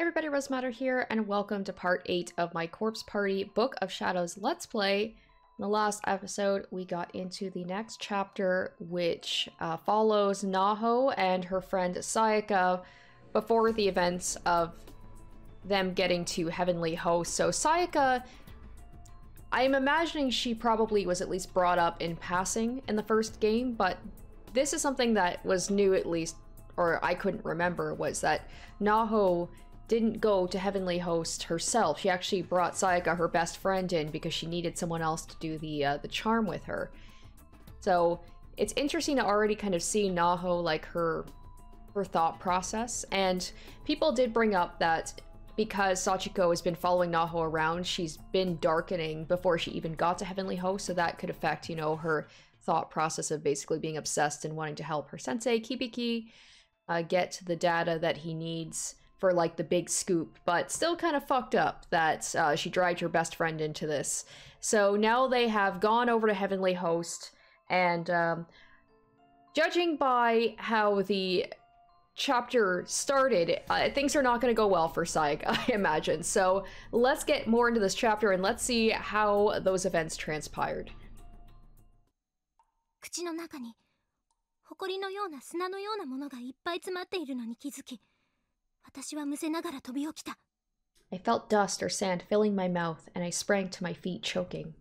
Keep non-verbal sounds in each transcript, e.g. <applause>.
everybody, Rose Matter here, and welcome to part 8 of my Corpse Party Book of Shadows Let's Play. In the last episode, we got into the next chapter, which uh, follows Naho and her friend Sayaka before the events of them getting to Heavenly Host. So Sayaka, I'm imagining she probably was at least brought up in passing in the first game, but this is something that was new at least, or I couldn't remember, was that Naho didn't go to Heavenly Host herself. She actually brought Sayaka, her best friend, in because she needed someone else to do the uh, the charm with her. So it's interesting to already kind of see Naho like her her thought process. And people did bring up that because Sachiko has been following Naho around, she's been darkening before she even got to Heavenly Host, so that could affect, you know, her thought process of basically being obsessed and wanting to help her sensei, Kibiki, uh, get the data that he needs for like the big scoop, but still kind of fucked up that uh, she dragged her best friend into this. So now they have gone over to Heavenly Host, and um, judging by how the chapter started, uh, things are not going to go well for Sayaka, <laughs> I imagine. So let's get more into this chapter and let's see how those events transpired. 口の中に埃のような砂のようなものがいっぱい詰まっているのに気づき 私はむせながら飛び起きた。I felt dust or sand filling my mouth, and I sprang to my feet, choking.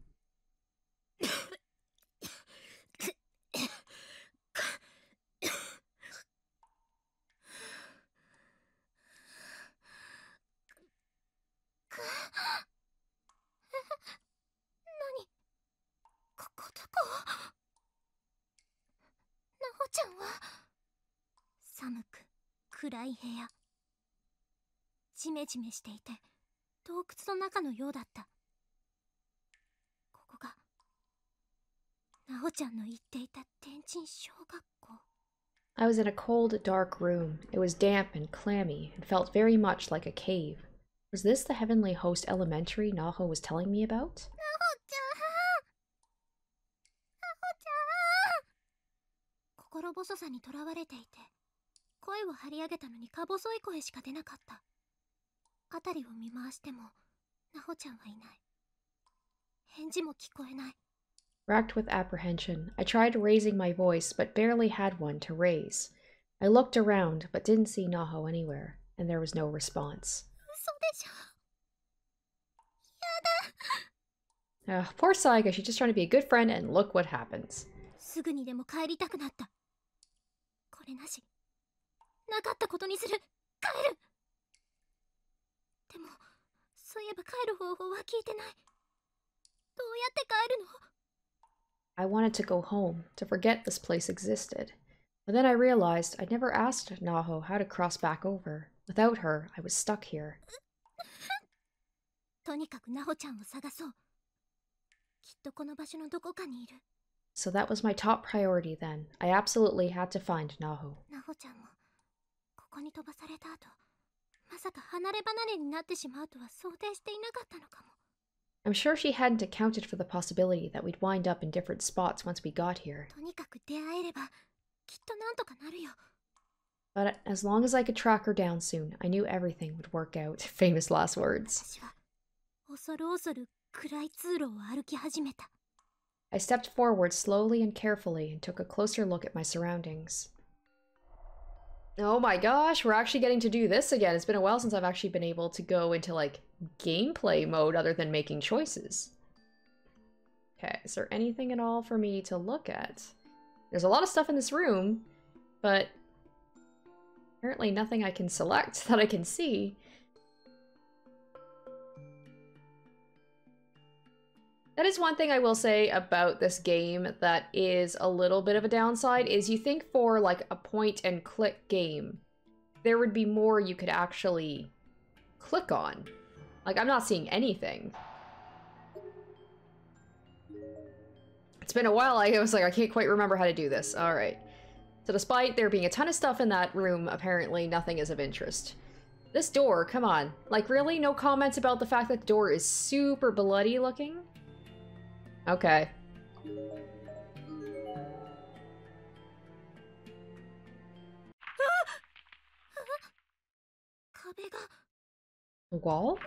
Naho-chan は寒く暗い部屋ジメジメしていて洞窟の中のようだったここがなおちゃんの言っていた天神小学校 I was in a cold, dark room. It was damp and clammy and felt very much like a cave. Was this the Heavenly Host Elementary Naho was telling me about? 心細さにとらわれていて声を張り上げたのにか細い声しか出なかった辺りを見回しても、なほちゃんはいない。返事も聞こえない。Racked with apprehension, I tried raising my voice, but barely had one to raise. I looked around, but didn't see Naho anywhere, and there was no response. Uh, poor Sayaka, she's just trying to be a good friend, and look what happens. すぐにでも帰りたくなった。これなし。なかったことにする。帰るそういえば帰る方法は聞いてないどうやって帰るの I wanted to go home, to forget this place existed. But then I realized I'd never asked Naho how to cross back over. Without her, I was stuck here. <laughs> とにかくナホちゃんを探そうきっとこの場所のどこかにいる So that was my top priority then. I absolutely had to find Naho. ナホちゃんもここに飛ばされた後 まさか離れ離れになってしまうとは想定していなかったのかも I'm sure she hadn't accounted for the possibility that we'd wind up in different spots once we got here. とにかく出会えればきっとなんとかなるよ But as long as I could track her down soon, I knew everything would work out. <laughs> Famous last words. 私は恐る恐る暗い通路を歩き始めた I stepped forward slowly and carefully and took a closer look at my surroundings. Oh my gosh, we're actually getting to do this again. It's been a while since I've actually been able to go into like gameplay mode other than making choices. Okay, is there anything at all for me to look at? There's a lot of stuff in this room, but apparently nothing I can select <laughs> that I can see. That is one thing I will say about this game that is a little bit of a downside is you think for like a point and click game, there would be more you could actually click on. Like I'm not seeing anything. It's been a while, I was like, I can't quite remember how to do this. Alright. So despite there being a ton of stuff in that room, apparently nothing is of interest. This door, come on. Like really? No comments about the fact that the door is super bloody looking? Okay. <gasps> Wall?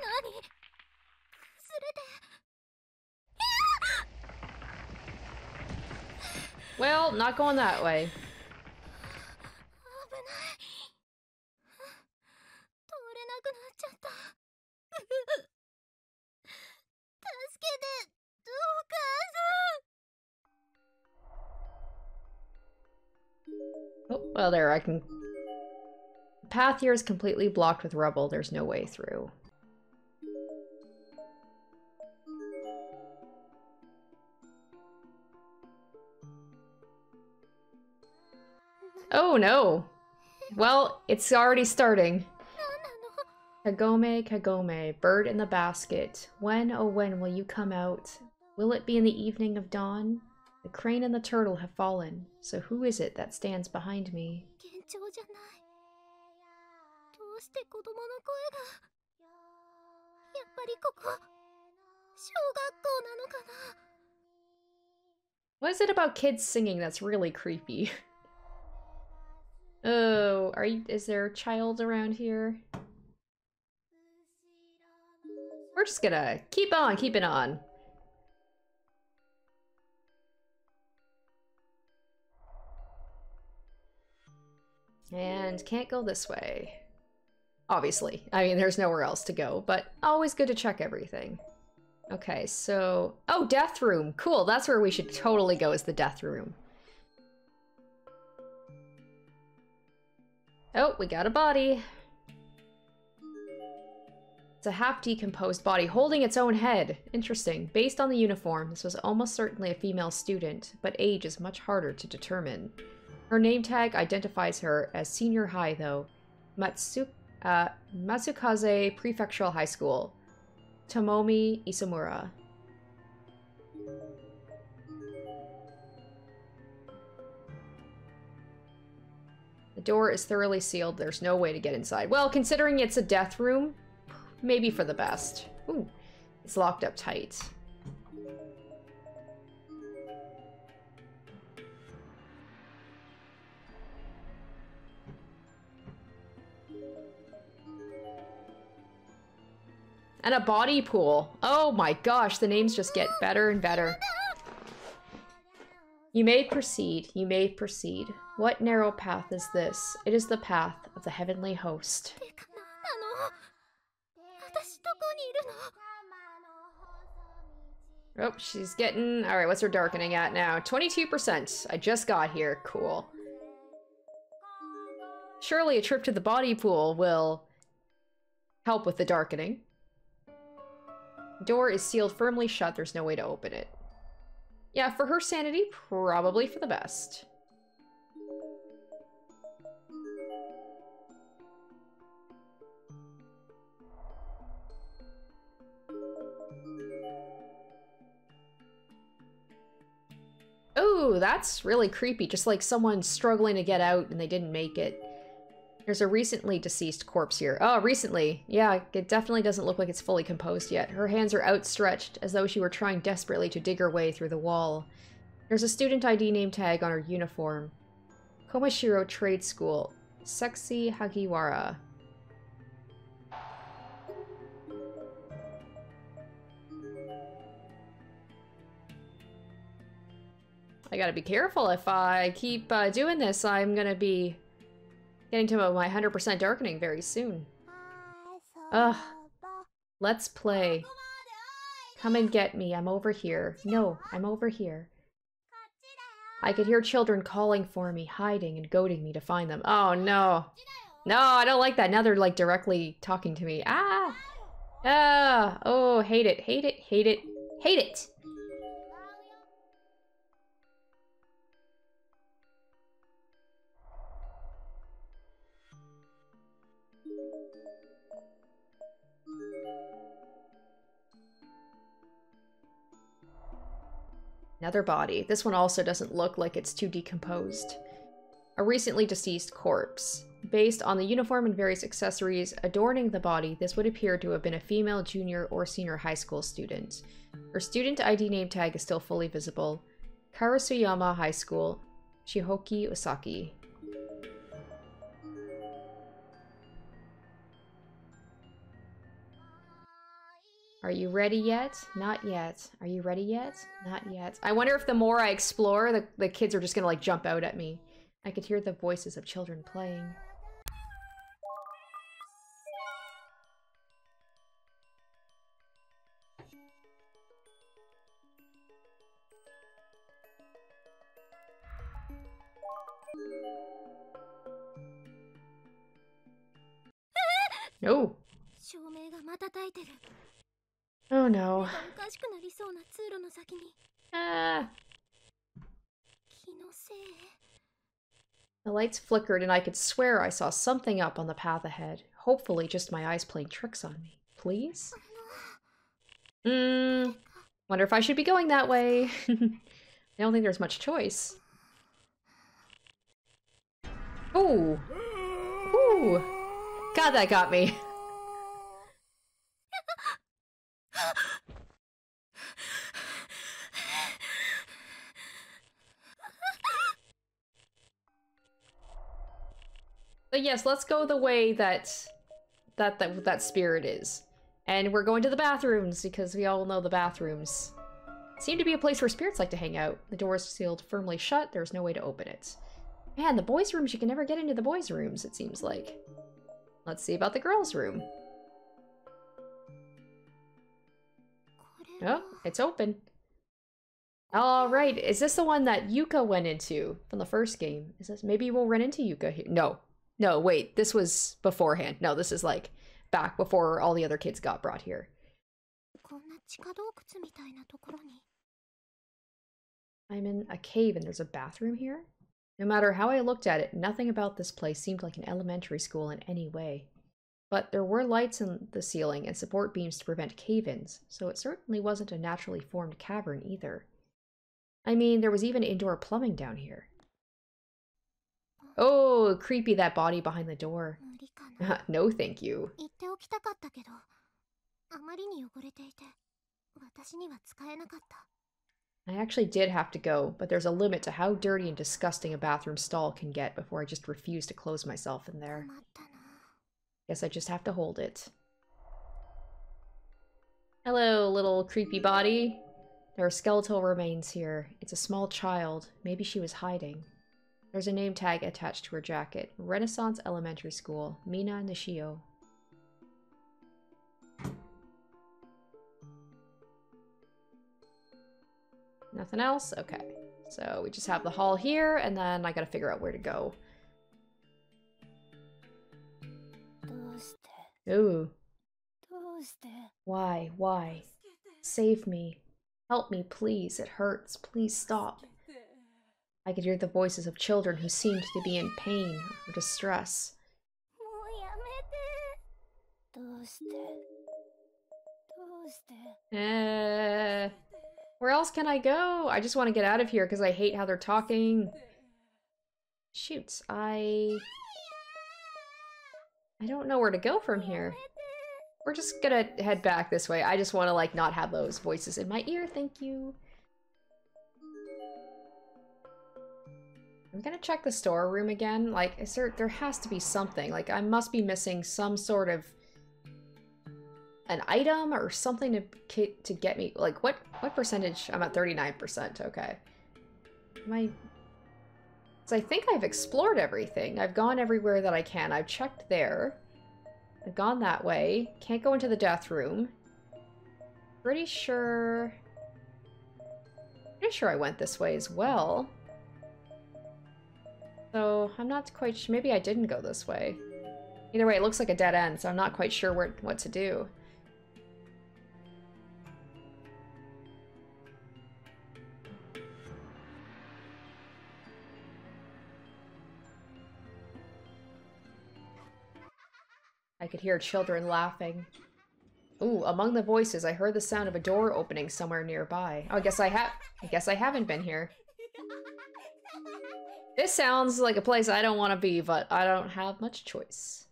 Well, not going that way. Well there, I can... Path here is completely blocked with rubble. There's no way through. Oh no! Well, it's already starting. Kagome, Kagome, bird in the basket. When, oh when will you come out? Will it be in the evening of dawn? The crane and the turtle have fallen, so who is it that stands behind me? What is it about kids singing that's really creepy? <laughs> oh, are you- is there a child around here? We're just gonna keep on keeping on. And can't go this way. Obviously. I mean, there's nowhere else to go, but always good to check everything. Okay, so... Oh, death room! Cool, that's where we should totally go is the death room. Oh, we got a body. It's a half-decomposed body holding its own head. Interesting. Based on the uniform, this was almost certainly a female student, but age is much harder to determine. Her name tag identifies her as senior high, though. Matsu uh, Matsukaze Prefectural High School. Tomomi Isomura. The door is thoroughly sealed. There's no way to get inside. Well, considering it's a death room, maybe for the best. Ooh, it's locked up tight. And a body pool. Oh my gosh, the names just get better and better. You may proceed, you may proceed. What narrow path is this? It is the path of the heavenly host. Oh, she's getting... Alright, what's her darkening at now? 22%. I just got here. Cool. Surely a trip to the body pool will help with the darkening. Door is sealed firmly shut. There's no way to open it. Yeah, for her sanity, probably for the best. Oh, that's really creepy. Just like someone struggling to get out and they didn't make it. There's a recently deceased corpse here. Oh, recently. Yeah, it definitely doesn't look like it's fully composed yet. Her hands are outstretched, as though she were trying desperately to dig her way through the wall. There's a student ID name tag on her uniform. Komashiro Trade School. Sexy Hagiwara. I gotta be careful. If I keep uh, doing this, I'm gonna be getting to my 100% darkening very soon. Ugh. Let's play. Come and get me. I'm over here. No, I'm over here. I could hear children calling for me, hiding and goading me to find them. Oh, no. No, I don't like that. Now they're, like, directly talking to me. Ah! Ah! Oh, hate it, hate it, hate it, hate it! Another body. This one also doesn't look like it's too decomposed. A recently deceased corpse. Based on the uniform and various accessories adorning the body, this would appear to have been a female junior or senior high school student. Her student ID name tag is still fully visible. Karasuyama High School, Shihoki Osaki. Are you ready yet? Not yet. Are you ready yet? Not yet. I wonder if the more I explore, the, the kids are just gonna like jump out at me. I could hear the voices of children playing. しくなりそうな通路の先に Ah. 気のせい The lights flickered and I could swear I saw something up on the path ahead. Hopefully just my eyes playing tricks on me. Please? Hmm. Wonder if I should be going that way. <laughs> I don't think there's much choice. Ooh. Ooh. God, that got me. But yes, let's go the way that that that, that spirit is. And we're going to the bathrooms because we all know the bathrooms seem to be a place where spirits like to hang out. The door is sealed firmly shut. There's no way to open it. Man, the boys' rooms, you can never get into the boys' rooms, it seems like. Let's see about the girls' room. Oh, it's open. Alright, is this the one that Yuka went into from the first game? Is this maybe we'll run into Yuka here? No, no, wait, this was beforehand. No, this is like back before all the other kids got brought here. I'm in a cave and there's a bathroom here? No matter how I looked at it, nothing about this place seemed like an elementary school in any way. But there were lights in the ceiling and support beams to prevent cave ins, so it certainly wasn't a naturally formed cavern either. I mean, there was even indoor plumbing down here. Oh, creepy that body behind the door. <laughs> no, thank you. I actually did have to go, but there's a limit to how dirty and disgusting a bathroom stall can get before I just refuse to close myself in there. Guess I just have to hold it. Hello, little creepy body. There are skeletal remains here. It's a small child. Maybe she was hiding. There's a name tag attached to her jacket. Renaissance Elementary School, Mina Nishio. Nothing else? Okay. So we just have the hall here, and then I gotta figure out where to go. Ooh. Why? Why? Save me. Help me, please. It hurts. Please stop. I could hear the voices of children who seemed to be in pain or distress. Uh, where else can I go? I just want to get out of here because I hate how they're talking. Shoots, I... I don't know where to go from here. We're just gonna head back this way. I just want to, like, not have those voices in my ear, thank you. I'm gonna check the storeroom again. Like, is there, there has to be something. Like, I must be missing some sort of an item or something to to get me. Like, what what percentage? I'm at 39%. Okay. I? 'cause I think I've explored everything. I've gone everywhere that I can. I've checked there. I've gone that way. Can't go into the death room. Pretty sure. Pretty sure I went this way as well. So I'm not quite sure. Maybe I didn't go this way. Either way, it looks like a dead end, so I'm not quite sure where what to do. I could hear children laughing. Ooh, among the voices, I heard the sound of a door opening somewhere nearby. Oh, I guess I have. I guess I haven't been here. This sounds like a place I don't want to be, but I don't have much choice.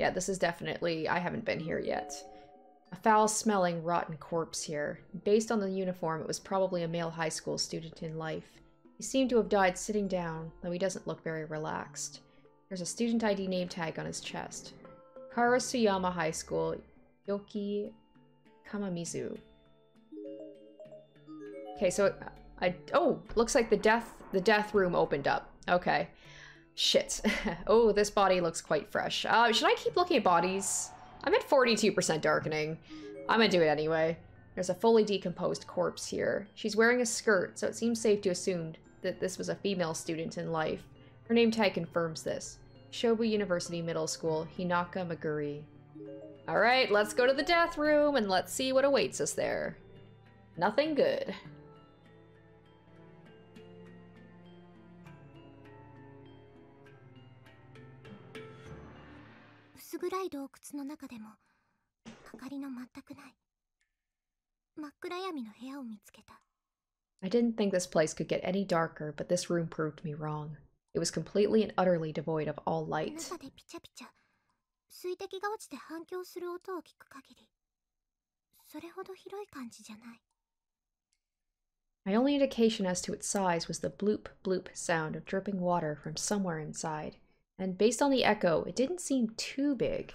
Yeah, this is definitely. I haven't been here yet. A foul smelling, rotten corpse here. Based on the uniform, it was probably a male high school student in life. He seemed to have died sitting down, though he doesn't look very relaxed. There's a student ID name tag on his chest. Karasuyama High School, Yoki Kamamizu. Okay, so uh, I oh, looks like the death the death room opened up. Okay. Shit. <laughs> oh, this body looks quite fresh. Uh, should I keep looking at bodies? I'm at 42% darkening. I'm gonna do it anyway. There's a fully decomposed corpse here. She's wearing a skirt, so it seems safe to assume that this was a female student in life. Her name tag confirms this. Shobu University Middle School, Hinaka Maguri. Alright, let's go to the death room and let's see what awaits us there. Nothing good. I didn't think this place could get any darker, but this room proved me wrong. It was completely and utterly devoid of all light. My only indication as to its size was the bloop bloop sound of dripping water from somewhere inside, and based on the echo, it didn't seem too big.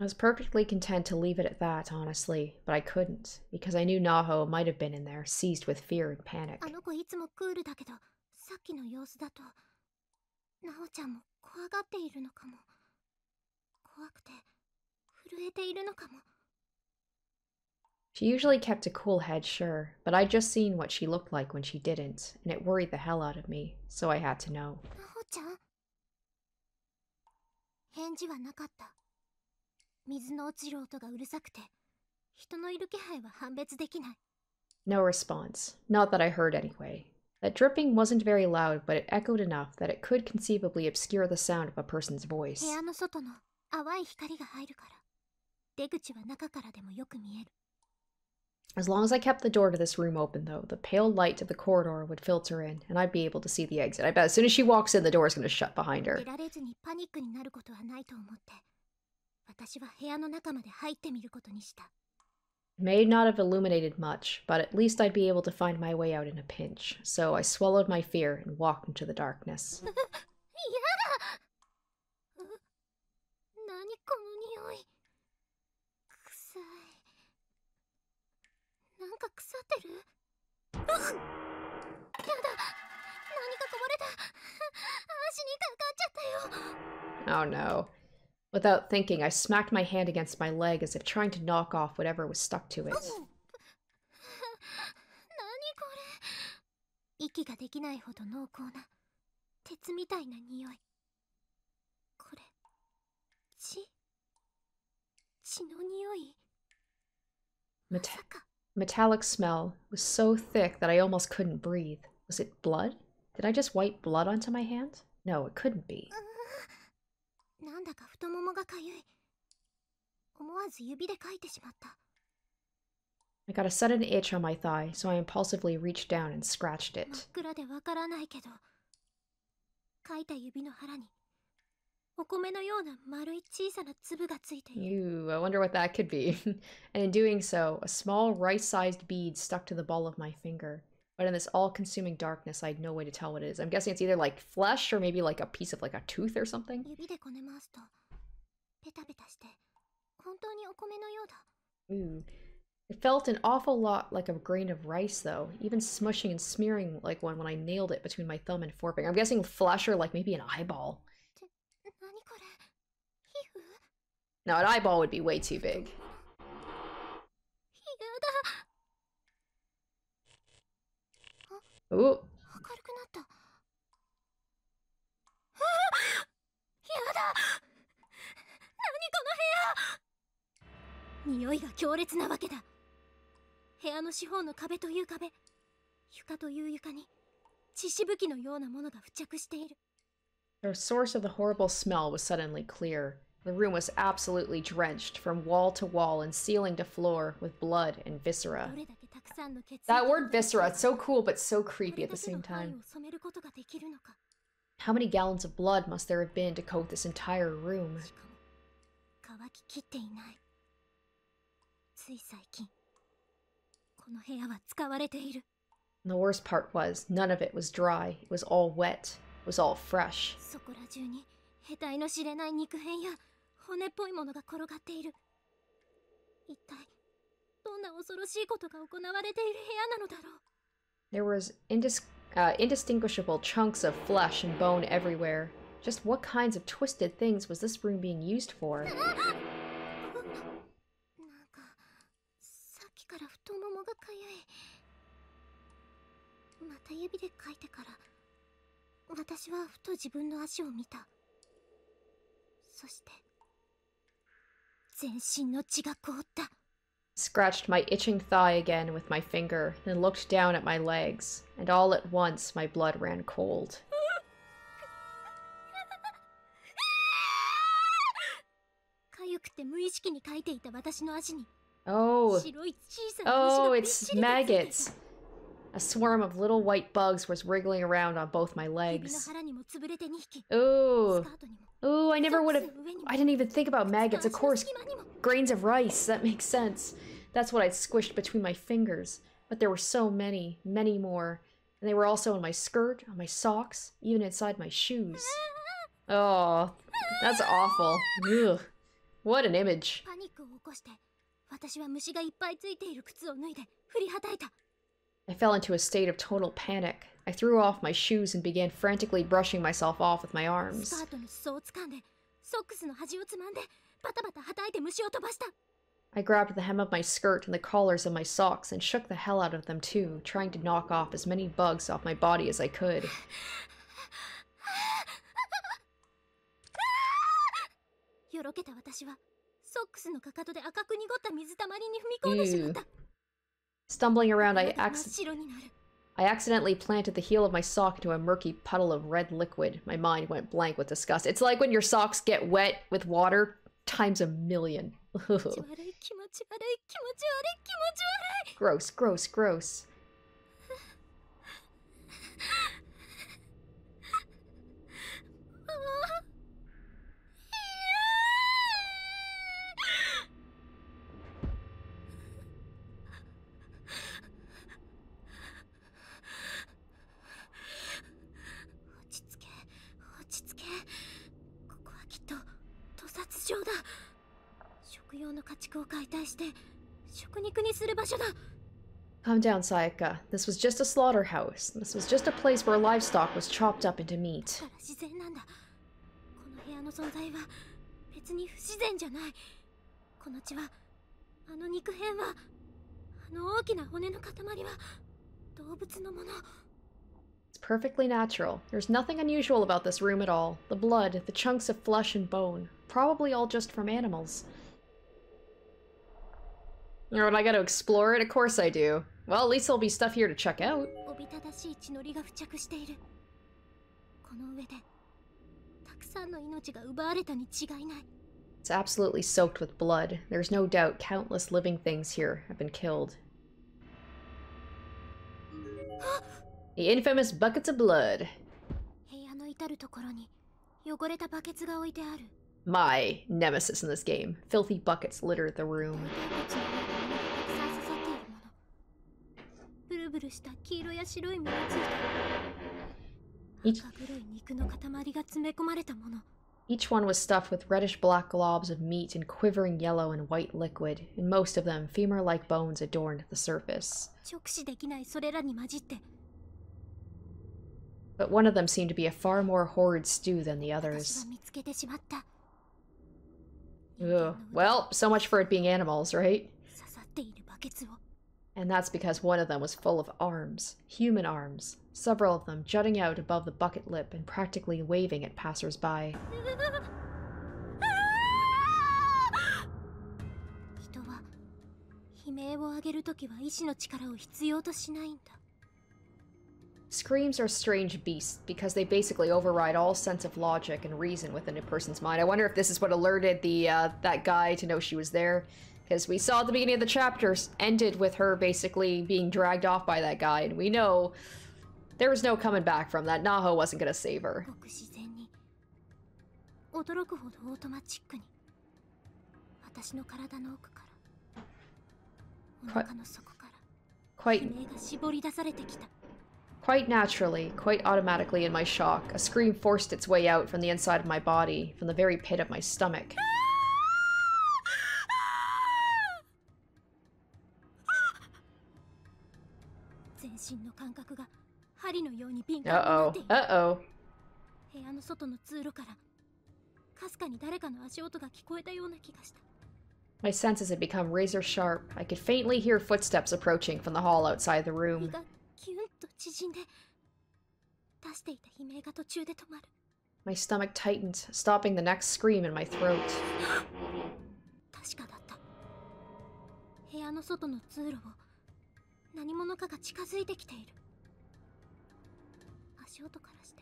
I was perfectly content to leave it at that, honestly, but I couldn't, because I knew Naho might have been in there, seized with fear and panic. She usually kept a cool head, sure, but I'd just seen what she looked like when she didn't, and it worried the hell out of me, so I had to know. No response. Not that I heard anyway. That dripping wasn't very loud, but it echoed enough that it could conceivably obscure the sound of a person's voice. As long as I kept the door to this room open, though, the pale light of the corridor would filter in, and I'd be able to see the exit. I bet as soon as she walks in, the door is going to shut behind her. May not have illuminated much, but at least I'd be able to find my way out in a pinch. So I swallowed my fear and walked into the darkness. <laughs> <laughs> なんか腐ってるやだ何かこぼれた足にかかっちゃったよ Oh no Without thinking, I smacked my hand against my leg as if trying to knock off whatever was stuck to it. 息ができないほど濃厚な鉄みたいな匂いこれ血血の匂い Meta metallic smell was so thick that I almost couldn't breathe. Was it blood? Did I just wipe blood onto my hand? No, it couldn't be. I got a sudden itch on my thigh, so I impulsively reached down and scratched it. Ew, I wonder what that could be. <laughs> and in doing so, a small rice-sized bead stuck to the ball of my finger. But in this all-consuming darkness, I had no way to tell what it is. I'm guessing it's either like flesh or maybe like a piece of like a tooth or something. Ooh. It felt an awful lot like a grain of rice though, even smushing and smearing like one when I nailed it between my thumb and forefinger. I'm guessing flesh or like maybe an eyeball. No, an eyeball would be way too big. Ooh. The source of the horrible smell was suddenly clear. The room was absolutely drenched from wall to wall and ceiling to floor with blood and viscera. That word viscera, it's so cool but so creepy at the same time. How many gallons of blood must there have been to coat this entire room? And the worst part was, none of it was dry. It was all wet. It was all fresh. 骨っぽいものが転がっている一体どんな恐ろしいことが行われている部屋なのだろう There was indis- uh, indistinguishable chunks of flesh and bone everywhere. Just what kinds of twisted things was this room being used for? なんかさっきから太ももがかゆいまた指でかいてから私はふと自分の足を見たそして Scratched my itching thigh again with my finger, then looked down at my legs, and all at once my blood ran cold. Oh. Oh, it's maggots. A swarm of little white bugs was wriggling around on both my legs. Ooh. Ooh, I never would have... I didn't even think about maggots. Of course, grains of rice. That makes sense. That's what I squished between my fingers. But there were so many, many more. And they were also in my skirt, on my socks, even inside my shoes. Oh, that's awful. Ugh. What an image. I fell into a state of total panic. I threw off my shoes and began frantically brushing myself off with my arms. I grabbed the hem of my skirt and the collars of my socks and shook the hell out of them too, trying to knock off as many bugs off my body as I could. Ew. Stumbling around, I, I accidentally planted the heel of my sock into a murky puddle of red liquid. My mind went blank with disgust. It's like when your socks get wet with water times a million. <laughs> gross, gross, gross. 用の家畜を解体して食肉にする場所だ Calm down, Sayaka. This was just a slaughterhouse. This was just a place where livestock was chopped up into meat. だから自然なんだこの部屋の存在は別に不自然じゃないこの血はあの肉片はあの大きな骨の塊は動物のもの It's perfectly natural. There's nothing unusual about this room at all. The blood, the chunks of flesh and bone, probably all just from animals. You know what, I gotta explore it? Of course I do. Well, at least there'll be stuff here to check out. おびただしい血のりが付着しているこの上でたくさんの命が奪われたに違いない It's absolutely soaked with blood. There's no doubt countless living things here have been killed. <gasps> The infamous buckets of blood. 部屋の至る所に汚れたバケツが置いてある My nemesis in this game. Filthy buckets littered the room. ブルブルした黄色や白い実がついいた赤黒い肉の塊が詰め込まれたもの Each one was stuffed with reddish black globs of meat and quivering yellow and white liquid, and most of them femur like bones adorned the surface. 直視できないそれらに混じって But one of them seemed to be a far more horrid stew than the 私 others. は見つけてしまった Ugh. Well, so much for it being animals, right? and that's because one of them was full of arms, human arms, several of them jutting out above the bucket lip and practically waving at passersby. Screams are strange beasts because they basically override all sense of logic and reason within a person's mind. I wonder if this is what alerted the uh, that guy to know she was there. Because we saw at the beginning of the chapter ended with her basically being dragged off by that guy, and we know there was no coming back from that. Naho wasn't gonna save her. Quite, quite, quite naturally, quite automatically in my shock, a scream forced its way out from the inside of my body, from the very pit of my stomach. 身の感覚が針のように敏感にな Uh ってい oh. る Uh oh. 部屋の外の通路からかすかに誰かの足音が聞こえたような気がした My senses had become razor sharp. I could faintly hear footsteps approaching from the hall outside the 胃 room. がキュンと縮んで出していた悲鳴が途中で止まる My stomach tightened, stopping the next scream in my throat. 確かだった部屋の外の通路を 何者かが近づいてきている足音からして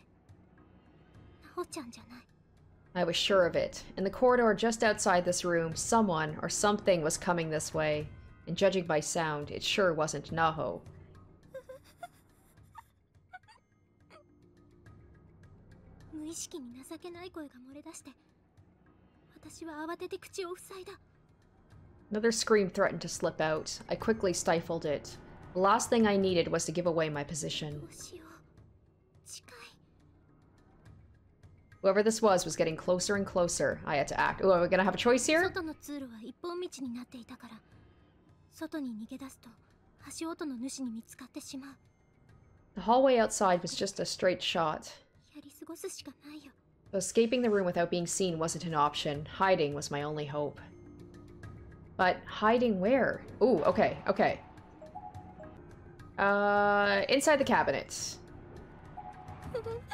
なおちゃんじゃない I was sure of it. In the corridor just outside this room, someone or something was coming this way. And judging by sound, it sure wasn't Naho. 無意識に情けない声が漏れ出して私は慌てて口を塞いだ Another scream threatened to slip out. I quickly stifled it. Last thing I needed was to give away my position. Whoever this was was getting closer and closer. I had to act. Oh, are we gonna have a choice here? The hallway outside was just a straight shot. So escaping the room without being seen wasn't an option. Hiding was my only hope. But hiding where? Ooh, okay, okay. Uh, inside the cabinet. <laughs>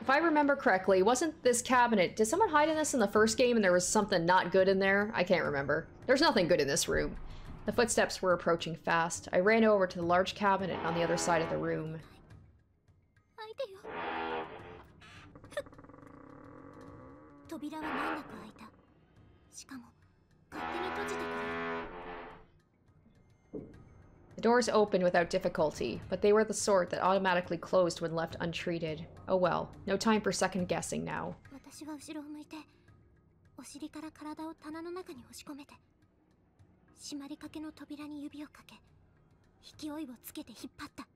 If I remember correctly, wasn't this cabinet... Did someone hide in this in the first game and there was something not good in there? I can't remember. There's nothing good in this room. The footsteps were approaching fast. I ran over to the large cabinet on the other side of the room. <laughs> 扉は難なく開いたしかも勝手に閉じてくれる The doors opened without difficulty, but they were the sort that automatically closed when left untreated. Oh well, no time for second guessing now. 私は後ろを向いてお尻から体を棚の中に押し込めて閉まりかけの扉に指をかけ勢いをつけて引っ張った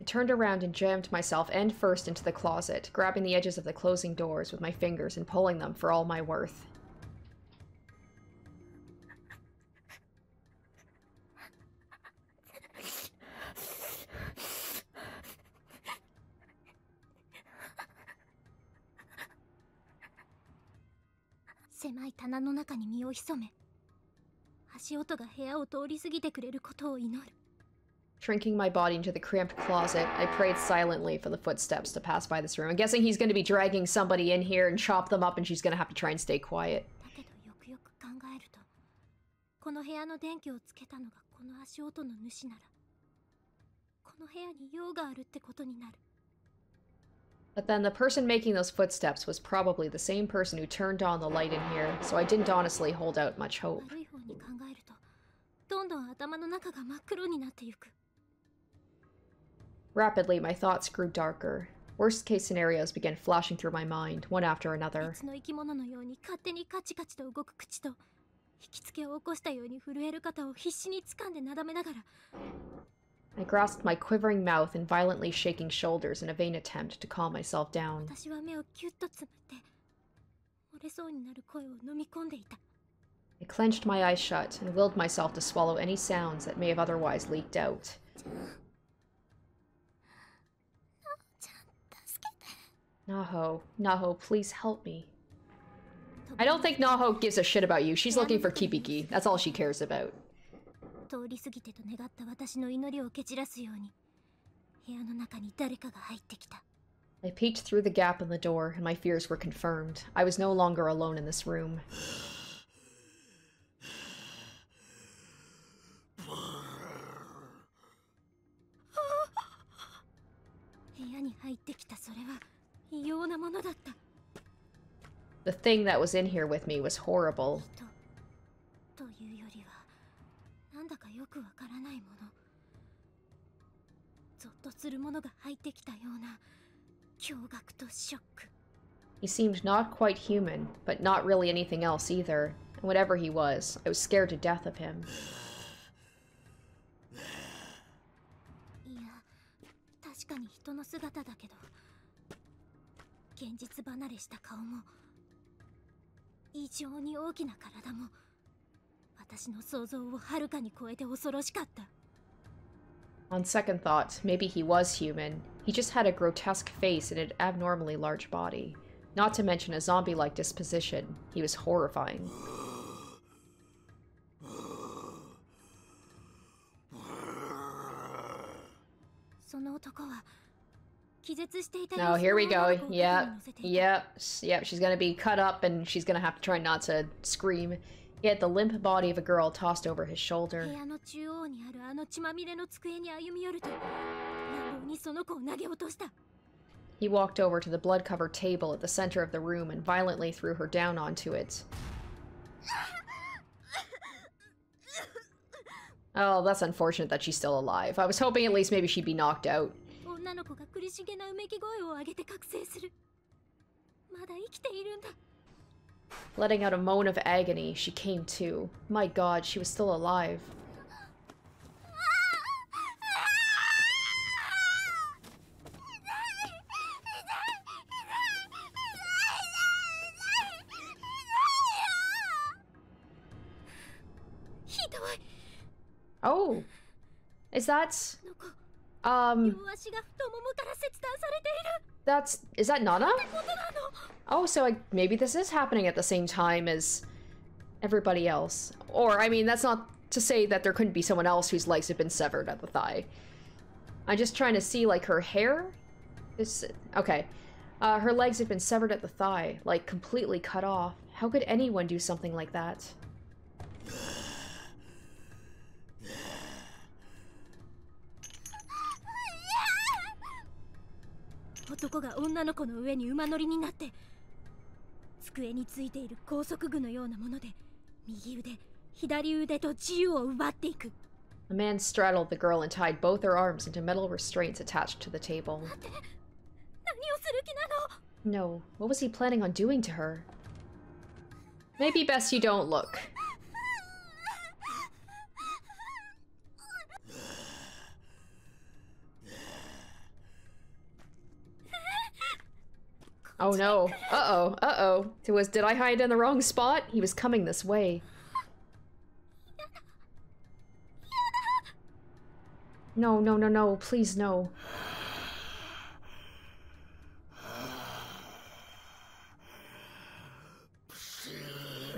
I turned around and jammed myself end first into the closet, grabbing the edges of the closing doors with my fingers and pulling them for all my worth. 狭い棚の中に身を潜め足音が部屋を通り過ぎてくれることを祈る Shrinking my body into the cramped closet, I prayed silently for the footsteps to pass by this room. I'm guessing he's going to be dragging somebody in here and chop them up, and she's going to have to try and stay quiet. だけどよくよく考えるとこの部屋の電気をつけたのがこの足音の主ならこの部屋に用があるってことになる But then the person making those footsteps was probably the same person who turned on the light in here, so I didn't honestly hold out much hope. <laughs> 悪い方に考えるとどんどん頭の中が真っ黒になってゆく Rapidly, my thoughts grew darker. Worst case scenarios began flashing through my mind, one after another. I grasped my quivering mouth and violently shaking shoulders in a vain attempt to calm myself down. I clenched my eyes shut and willed myself to swallow any sounds that may have otherwise leaked out. Naho, Naho, please help me. I don't think Naho gives a shit about you. She's looking for Kibiki. That's all she cares about. 通り過ぎてと願った私の祈りを蹴散らすように部屋の中に誰かが入ってきた I peeked through the gap in the door, and my fears were confirmed. I was no longer alone in this room. The thing that was in here with me was horrible. He seemed not quite human, but not really anything else either. And whatever he was, I was scared to death of him. <sighs> 現実離れした顔も異常に大きな体も私の想像をはるかに超えて恐ろしかった On second thought, maybe he was human. He just had a grotesque face and an abnormally large body. Not to mention a zombie like disposition. He was horrifying. Oh, here we go. Yep. Yep. Yep. She's gonna be cut up and she's gonna have to try not to scream. He had the limp body of a girl tossed over his shoulder. He walked over to the blood-covered table at the center of the room and violently threw her down onto it. <laughs> Oh, that's unfortunate that she's still alive. I was hoping at least maybe she'd be knocked out. 女の子が苦しげなうめき声を上げて覚醒するまだ生きているんだ Letting out a moan of agony, she came to. My god, she was still alive. Oh. Is that Um, um. That's... Is that Nana? Oh, so I, maybe this is happening at the same time as everybody else. Or, I mean, that's not to say that there couldn't be someone else whose legs have been severed at the thigh. I'm just trying to see, like, her hair? This, okay. Uh, her legs have been severed at the thigh, like, completely cut off. How could anyone do something like that? 男が女の子の上に馬乗りになって机についている高速具のようなもので右腕左腕と自由を奪っていく The man straddled the girl and tied both her arms into metal restraints attached to the table. 何をする気なの No, what was he planning on doing to her? Maybe best you don't look. Oh no. Uh-oh. Uh-oh. It was did I hide in the wrong spot? He was coming this way. No, no, no, no. Please no.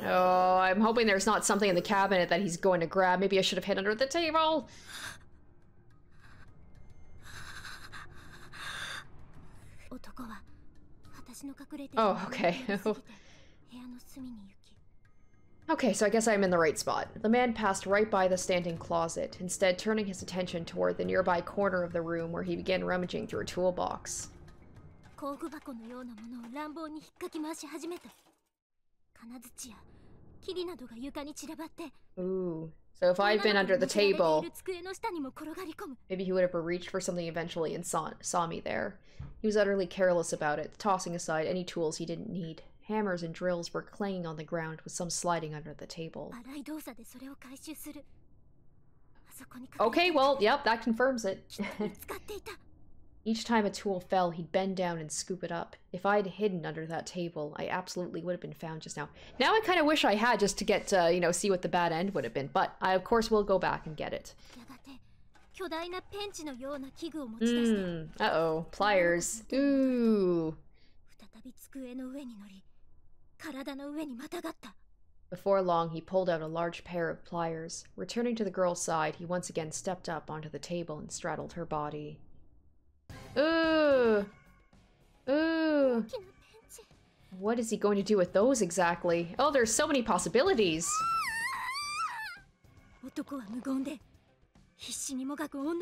Oh, I'm hoping there's not something in the cabinet that he's going to grab. Maybe I should have hid under the table. Oh, okay. okay, so I guess I'm in the right spot. The man passed right by the standing closet, instead turning his attention toward the nearby corner of the room where he began rummaging through a toolbox. Ooh. So if I'd been under the table, maybe he would have reached for something eventually and saw, saw me there. He was utterly careless about it, tossing aside any tools he didn't need. Hammers and drills were clanging on the ground with some sliding under the table. Okay, well, yep, that confirms it. <laughs> Each time a tool fell, he'd bend down and scoop it up. If I'd hidden under that table, I absolutely would have been found just now. Now I kind of wish I had just to get, uh, you know, see what the bad end would have been, but I of course will go back and get it. Mm, uh-oh. Pliers. Ooh. Before long, he pulled out a large pair of pliers. Returning to the girl's side, he once again stepped up onto the table and straddled her body. What is he going to do with those exactly? Oh, there's so many possibilities.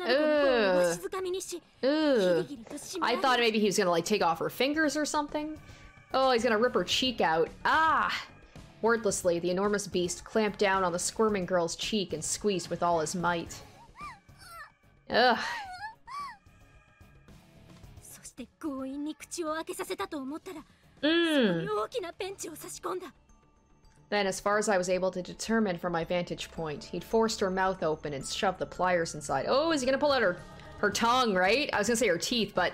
Ugh. Ugh. I thought maybe he was gonna like take off her fingers or something. Oh, he's gonna rip her cheek out. Ah! Wordlessly, the enormous beast clamped down on the squirming girl's cheek and squeezed with all his might. Ugh. Mm. Then, as far as I was able to determine from my vantage point, he'd forced her mouth open and shoved the pliers inside. Oh, is he gonna pull out her, her tongue, right? I was gonna say her teeth, but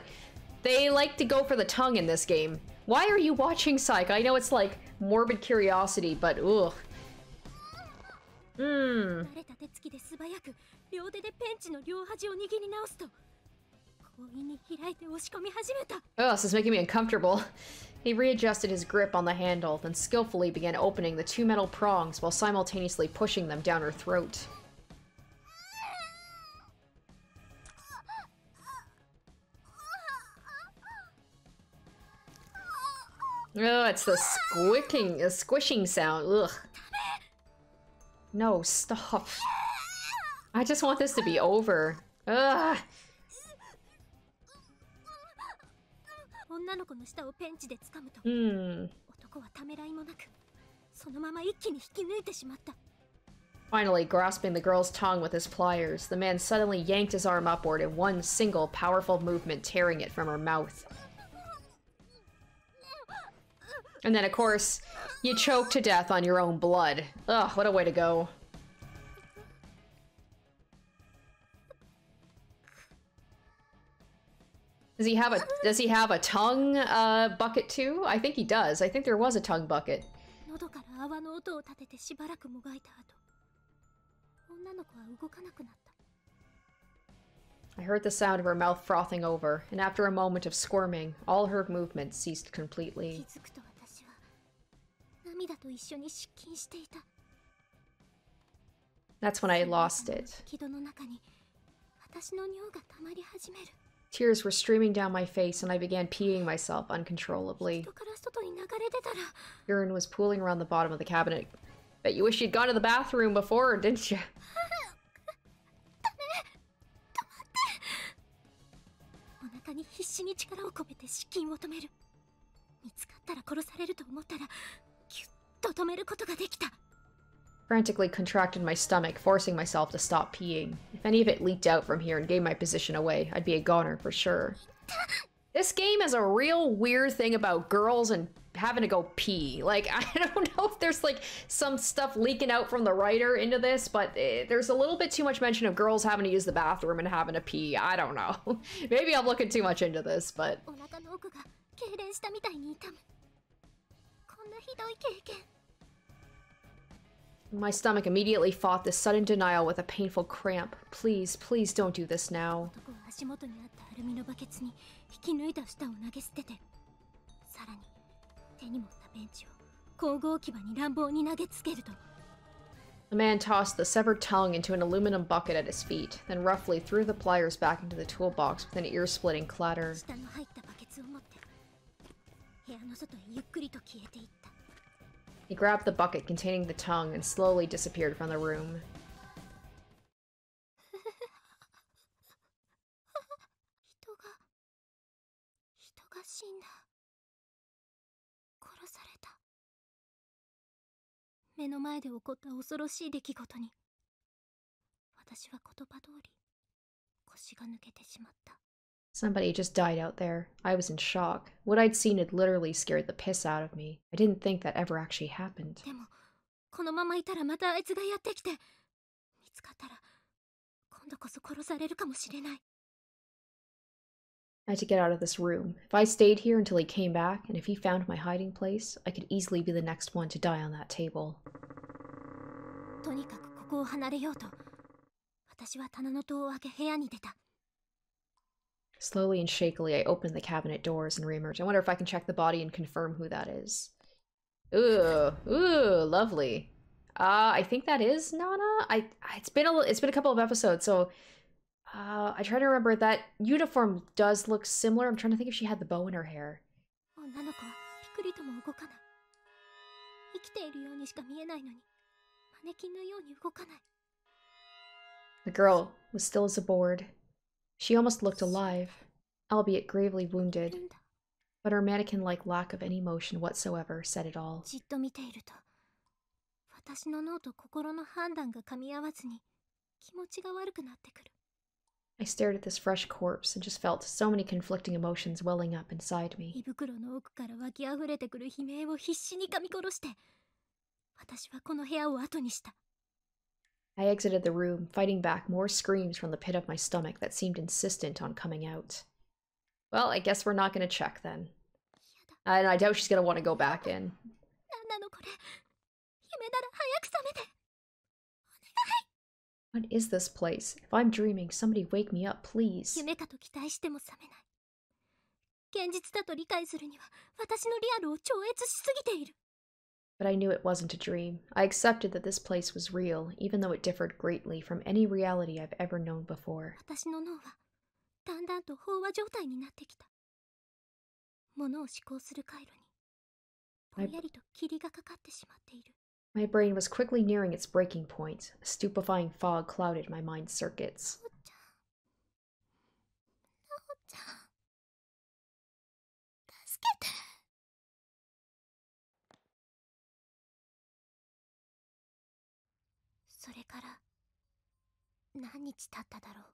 they like to go for the tongue in this game. Why are you watching Psych? I know it's like morbid curiosity, but ugh. Hmm. Oh, this is making me uncomfortable. He readjusted his grip on the handle, then skillfully began opening the two metal prongs while simultaneously pushing them down her throat. Oh, it's the squicking, the squishing sound. Ugh. No, stop. I just want this to be over. Ugh. 女の子の舌をペンチで掴むと Hmm. 男はためらいもなくそのまま一気に引き抜いてしまった Finally, grasping the girl's tongue with his pliers, the man suddenly yanked his arm upward in one single powerful movement, tearing it from her mouth. And then, of course, you choke to death on your own blood. Ugh, what a way to go. Does he have a does he have a tongue uh, bucket too? I think he does. I think there was a tongue bucket. 喉から泡の音を立ててしばらくもがいた後女の子は動かなくなった I heard the sound of her mouth frothing over, and after a moment of squirming, all her movement ceased 気 completely. づくと私は涙と一緒に失禁していた That's when I lost it. <laughs> tears were streaming down my face and I began peeing myself uncontrollably. Urine was pooling around the bottom of the cabinet. Bet you wish you'd gone to the bathroom before, didn't you? <laughs> Frantically contracted my stomach, forcing myself to stop peeing. If any of it leaked out from here and gave my position away, I'd be a goner for sure. This game has a real weird thing about girls and having to go pee. <laughs> Like, I don't know if there's like some stuff leaking out from the writer into this, but eh, there's a little bit too much mention of girls having to use the bathroom and having to pee. I don't know. <laughs> Maybe I'm looking too much into this, but <laughs> my stomach immediately fought this sudden denial with a painful cramp. Please, please don't do this now. 男は足元にあったアルミのバケツに引き抜いた舌を投げ捨ててさらに手に持ったベンチを工具置き場に乱暴に投げつけると The man tossed the severed tongue into an aluminum bucket at his feet, then roughly threw the pliers back into the toolbox with an ear splitting clatter. He grabbed the bucket containing the tongue and slowly disappeared from the room. 人が人が死んだ殺された目の前で起こった恐ろしい出来事に私は言葉通り腰が抜けてしまった Somebody just died out there. I was in shock. What I'd seen had literally scared the piss out of me. I didn't think that ever actually happened. でもこのままいたらまたあいつがやってきて見つかったら今度こそ殺されるかもしれない I had to get out of this room. If I stayed here until he came back, and if he found my hiding place, I could easily be the next one to die on that table. とにかくここを離れようと私は棚の戸を開け部屋に出た Slowly and shakily, I open the cabinet doors and reemerge. I wonder if I can check the body and confirm who that is. Ooh, ooh, lovely. Uh, I think that is Nana. I it's been a it's been a couple of episodes, so uh, I try to remember that uniform does look similar. I'm trying to think if she had the bow in her hair. The girl was still as a board, She almost looked alive, albeit gravely い wounded, るんだ but her mannequin-like lack of any motion whatsoever said it all. じっと見ていると私の脳と心の判断が噛み合わずに気持ちが悪くなってくる I stared at this fresh corpse and just felt so many conflicting emotions welling up inside me. 胃袋の奥から湧き溢れてくる悲鳴を必死に噛み殺して私はこの部屋を後にした I exited the room, fighting back more screams from the pit of my stomach that seemed insistent on coming out. Well, I guess we're not gonna check then. And I doubt she's gonna want to go back in. What is this place? If I'm dreaming, somebody wake me up, please. But I knew it wasn't a dream. I accepted that this place was real, even though it differed greatly from any reality I've ever known before. 私の脳はだんだんと飽和状態になってきた物を思考する回路にぼんやりと霧がかかってしまっている My brain was quickly nearing its breaking point. A stupefying fog clouded my mind's circuits.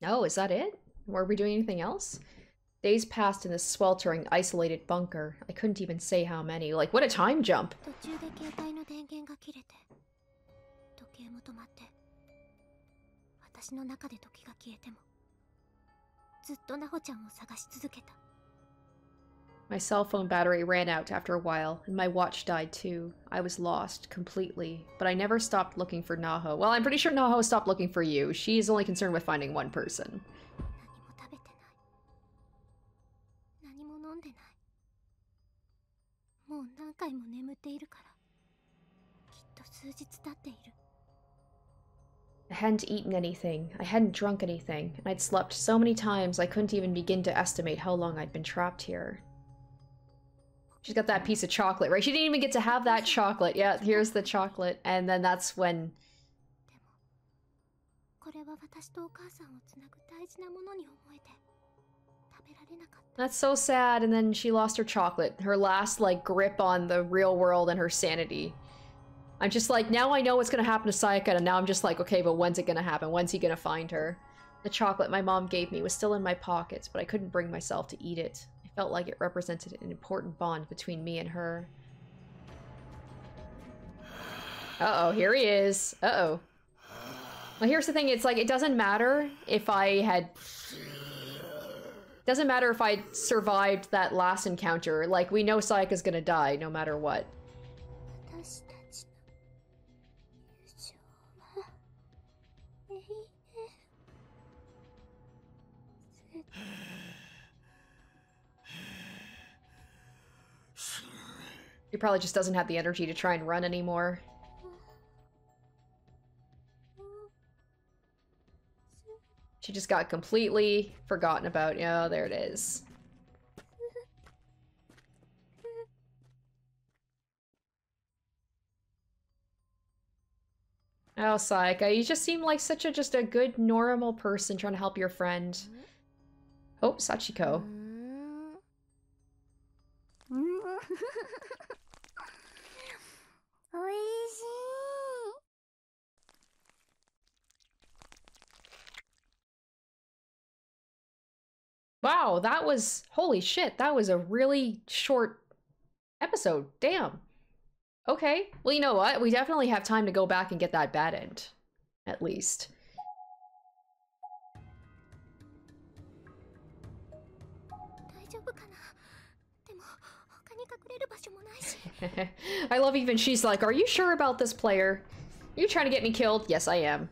Oh, is that it? Were we doing anything else? Days passed in this sweltering, isolated bunker. I couldn't even say how many. Like, what a time jump! My cell phone battery ran out after a while, and my watch died too. I was lost, completely. But I never stopped looking for Naho. Well, I'm pretty sure Naho stopped looking for you. She's only concerned with finding one person. I hadn't eaten anything, I hadn't drunk anything, and I'd slept so many times I couldn't even begin to estimate how long I'd been trapped here. She's got that piece of chocolate, right? She didn't even get to have that chocolate. Yeah, here's the chocolate. And then that's when... That's so sad. And then she lost her chocolate. Her last, like, grip on the real world and her sanity. I'm just like, now I know what's gonna happen to Sayaka, and now I'm just like, okay, but when's it gonna happen? When's he gonna find her? The chocolate my mom gave me was still in my pockets, but I couldn't bring myself to eat it. Felt like it represented an important bond between me and her. Uh oh, here he is. Uh oh. Well, here's the thing it's like, it doesn't matter if I had. Doesn't matter if I survived that last encounter. Like, we know Sayaka's gonna die no matter what. He probably just doesn't have the energy to try and run anymore. She just got completely forgotten about. Yeah, there it is. Oh, Sayaka, you just seem like such a just a good, normal person trying to help your friend. Oh, Sachiko. <laughs> Mm. <laughs> うんおいしい Wow, that was holy shit. That was a really short episode. Damn. Okay. Well, you know what? We definitely have time to go back and get that bad end. At least. <laughs> I love even she's like, are you sure about this player? Are you trying to get me killed? Yes, I am.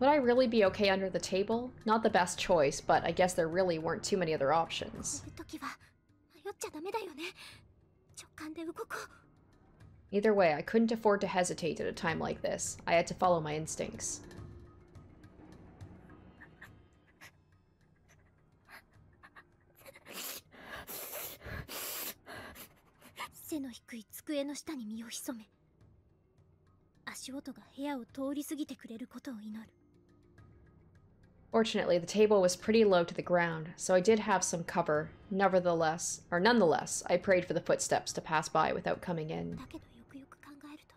Would I really be okay under the table? Not the best choice, but I guess there really weren't too many other options. Either way, I couldn't afford to hesitate at a time like this. I had to follow my instincts. 背の低い机の下に身を潜め足音が部屋を通り過ぎてくれることを祈る Fortunately, the table was pretty low to the ground, so I did have some cover. Nevertheless, or nonetheless, I prayed for the footsteps to pass by without coming in. だけどよくよく考えると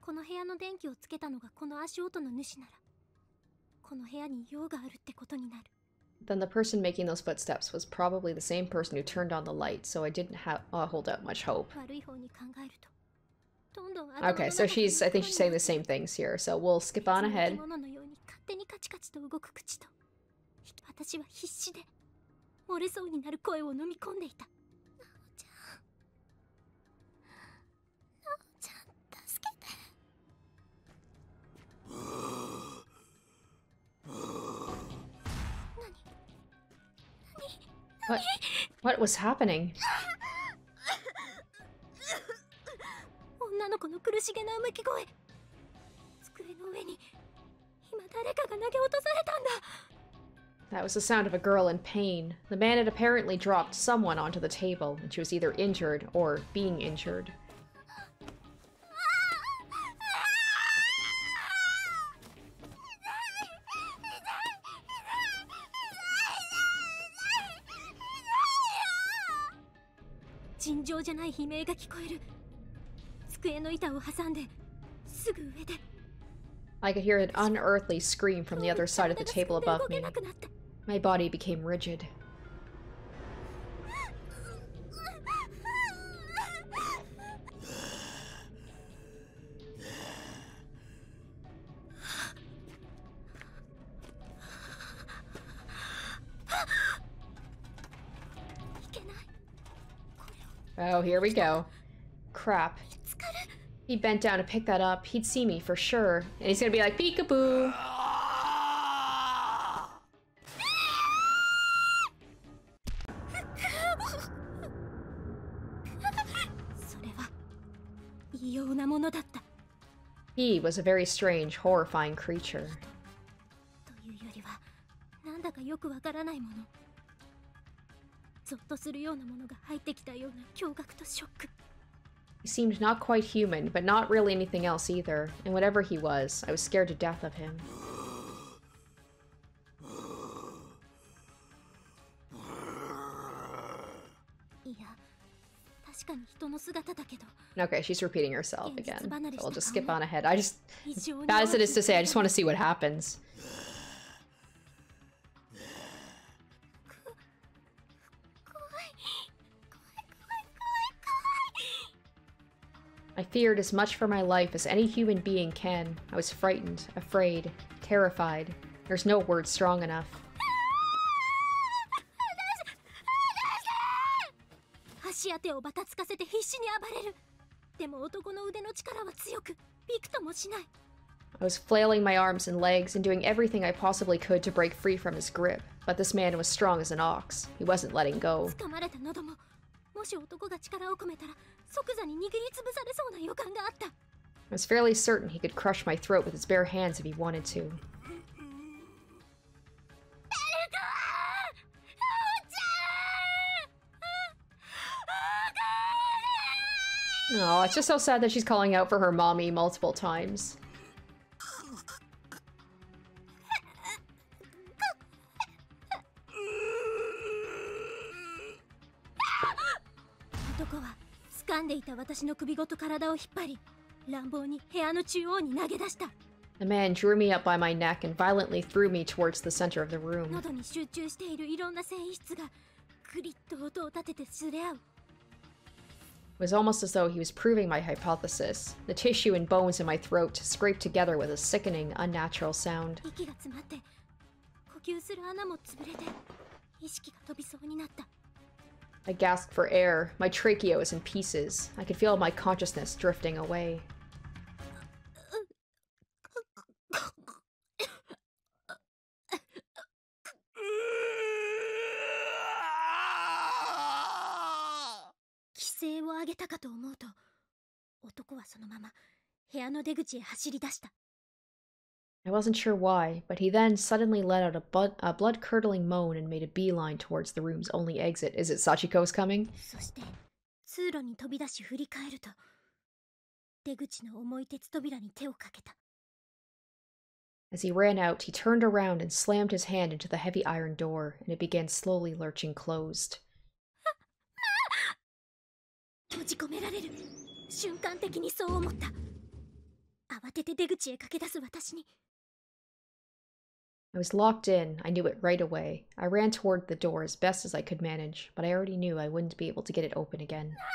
この部屋の電気をつけたのがこの足音の主ならこの部屋に用があるってことになる then the person making those footsteps was probably the same person who turned on the light, so I didn't uh, hold out much hope. Okay, so she's, I think she's saying the same things here, so we'll skip on ahead. What? What was happening? 女の子の苦しげなうめき声机の上に今誰かが投げ落とされたんだ That was the sound of a girl in pain. The man had apparently dropped someone onto the table, and she was either injured or being injured. じゃない悲鳴が聞こえる机の板を挟んですぐ上で I could hear an unearthly scream from the other side of the table above me. My body became rigid. Oh, here we go. Crap. He bent down to pick that up. He'd see me for sure. And he's gonna be like, peekaboo! He was a very strange, horrifying creature. ゾッとするようなものが入ってきたような驚愕とショック He seemed not quite human, but not really anything else either. And whatever he was, I was scared to death of him. いや確かに人の姿だけど Okay, she's repeating herself Yes, again. it's about So we'll just to skip on ahead. I just, 非常に bad as it is to say, I 大き just want to see what happens. I feared as much for my life as any human being can. I was frightened, afraid, terrified. There's no word strong enough. I was flailing my arms and legs and doing everything I possibly could to break free from his grip, but this man was strong as an ox. He wasn't letting go. もし男が力を込めたら即座に握りつぶされそうな予感があった I was fairly certain he could crush my throat with his bare hands if he wanted to. Oh, it's just so sad that she's calling out for her mommy multiple times. 掴んでいた私の首ごと体を引っ張り乱暴に部屋の中央に投げ出した The man drew me up by my neck and violently threw me towards the center of the room. 喉に集中しているいろんな繊維質がクリッと音を立てて擦れ合う It was almost as though he was proving my hypothesis. The tissue and bones in my throat scraped together with a sickening, unnatural sound. I gasped for air. My trachea was in pieces. I could feel my consciousness drifting away. I wasn't sure why, but he then suddenly let out a, blood, a blood-curdling moan and made a beeline towards the room's only exit. Is it Sachiko's coming? そして通路に飛び出し振り返ると出口の重い鉄扉に手をかけた As he ran out, he turned around and slammed his hand into the heavy iron door, and it began slowly lurching closed. <laughs> 閉じ込められる瞬間的にそう思った慌てて出口へ駆け出す私に I was locked in. I knew it right away. I ran toward the door as best as I could manage, but I already knew I wouldn't be able to get it open again. <laughs>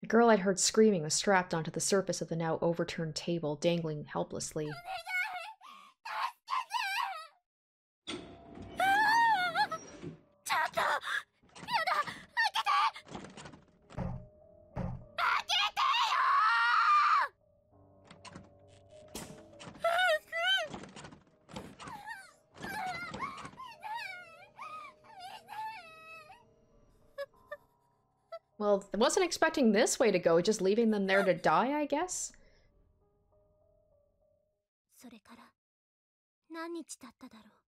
The girl I'd heard screaming was strapped onto the surface of the now overturned table, dangling helplessly. Well, I wasn't expecting this way to go, just leaving them there to die, I guess? それから何日経っただろう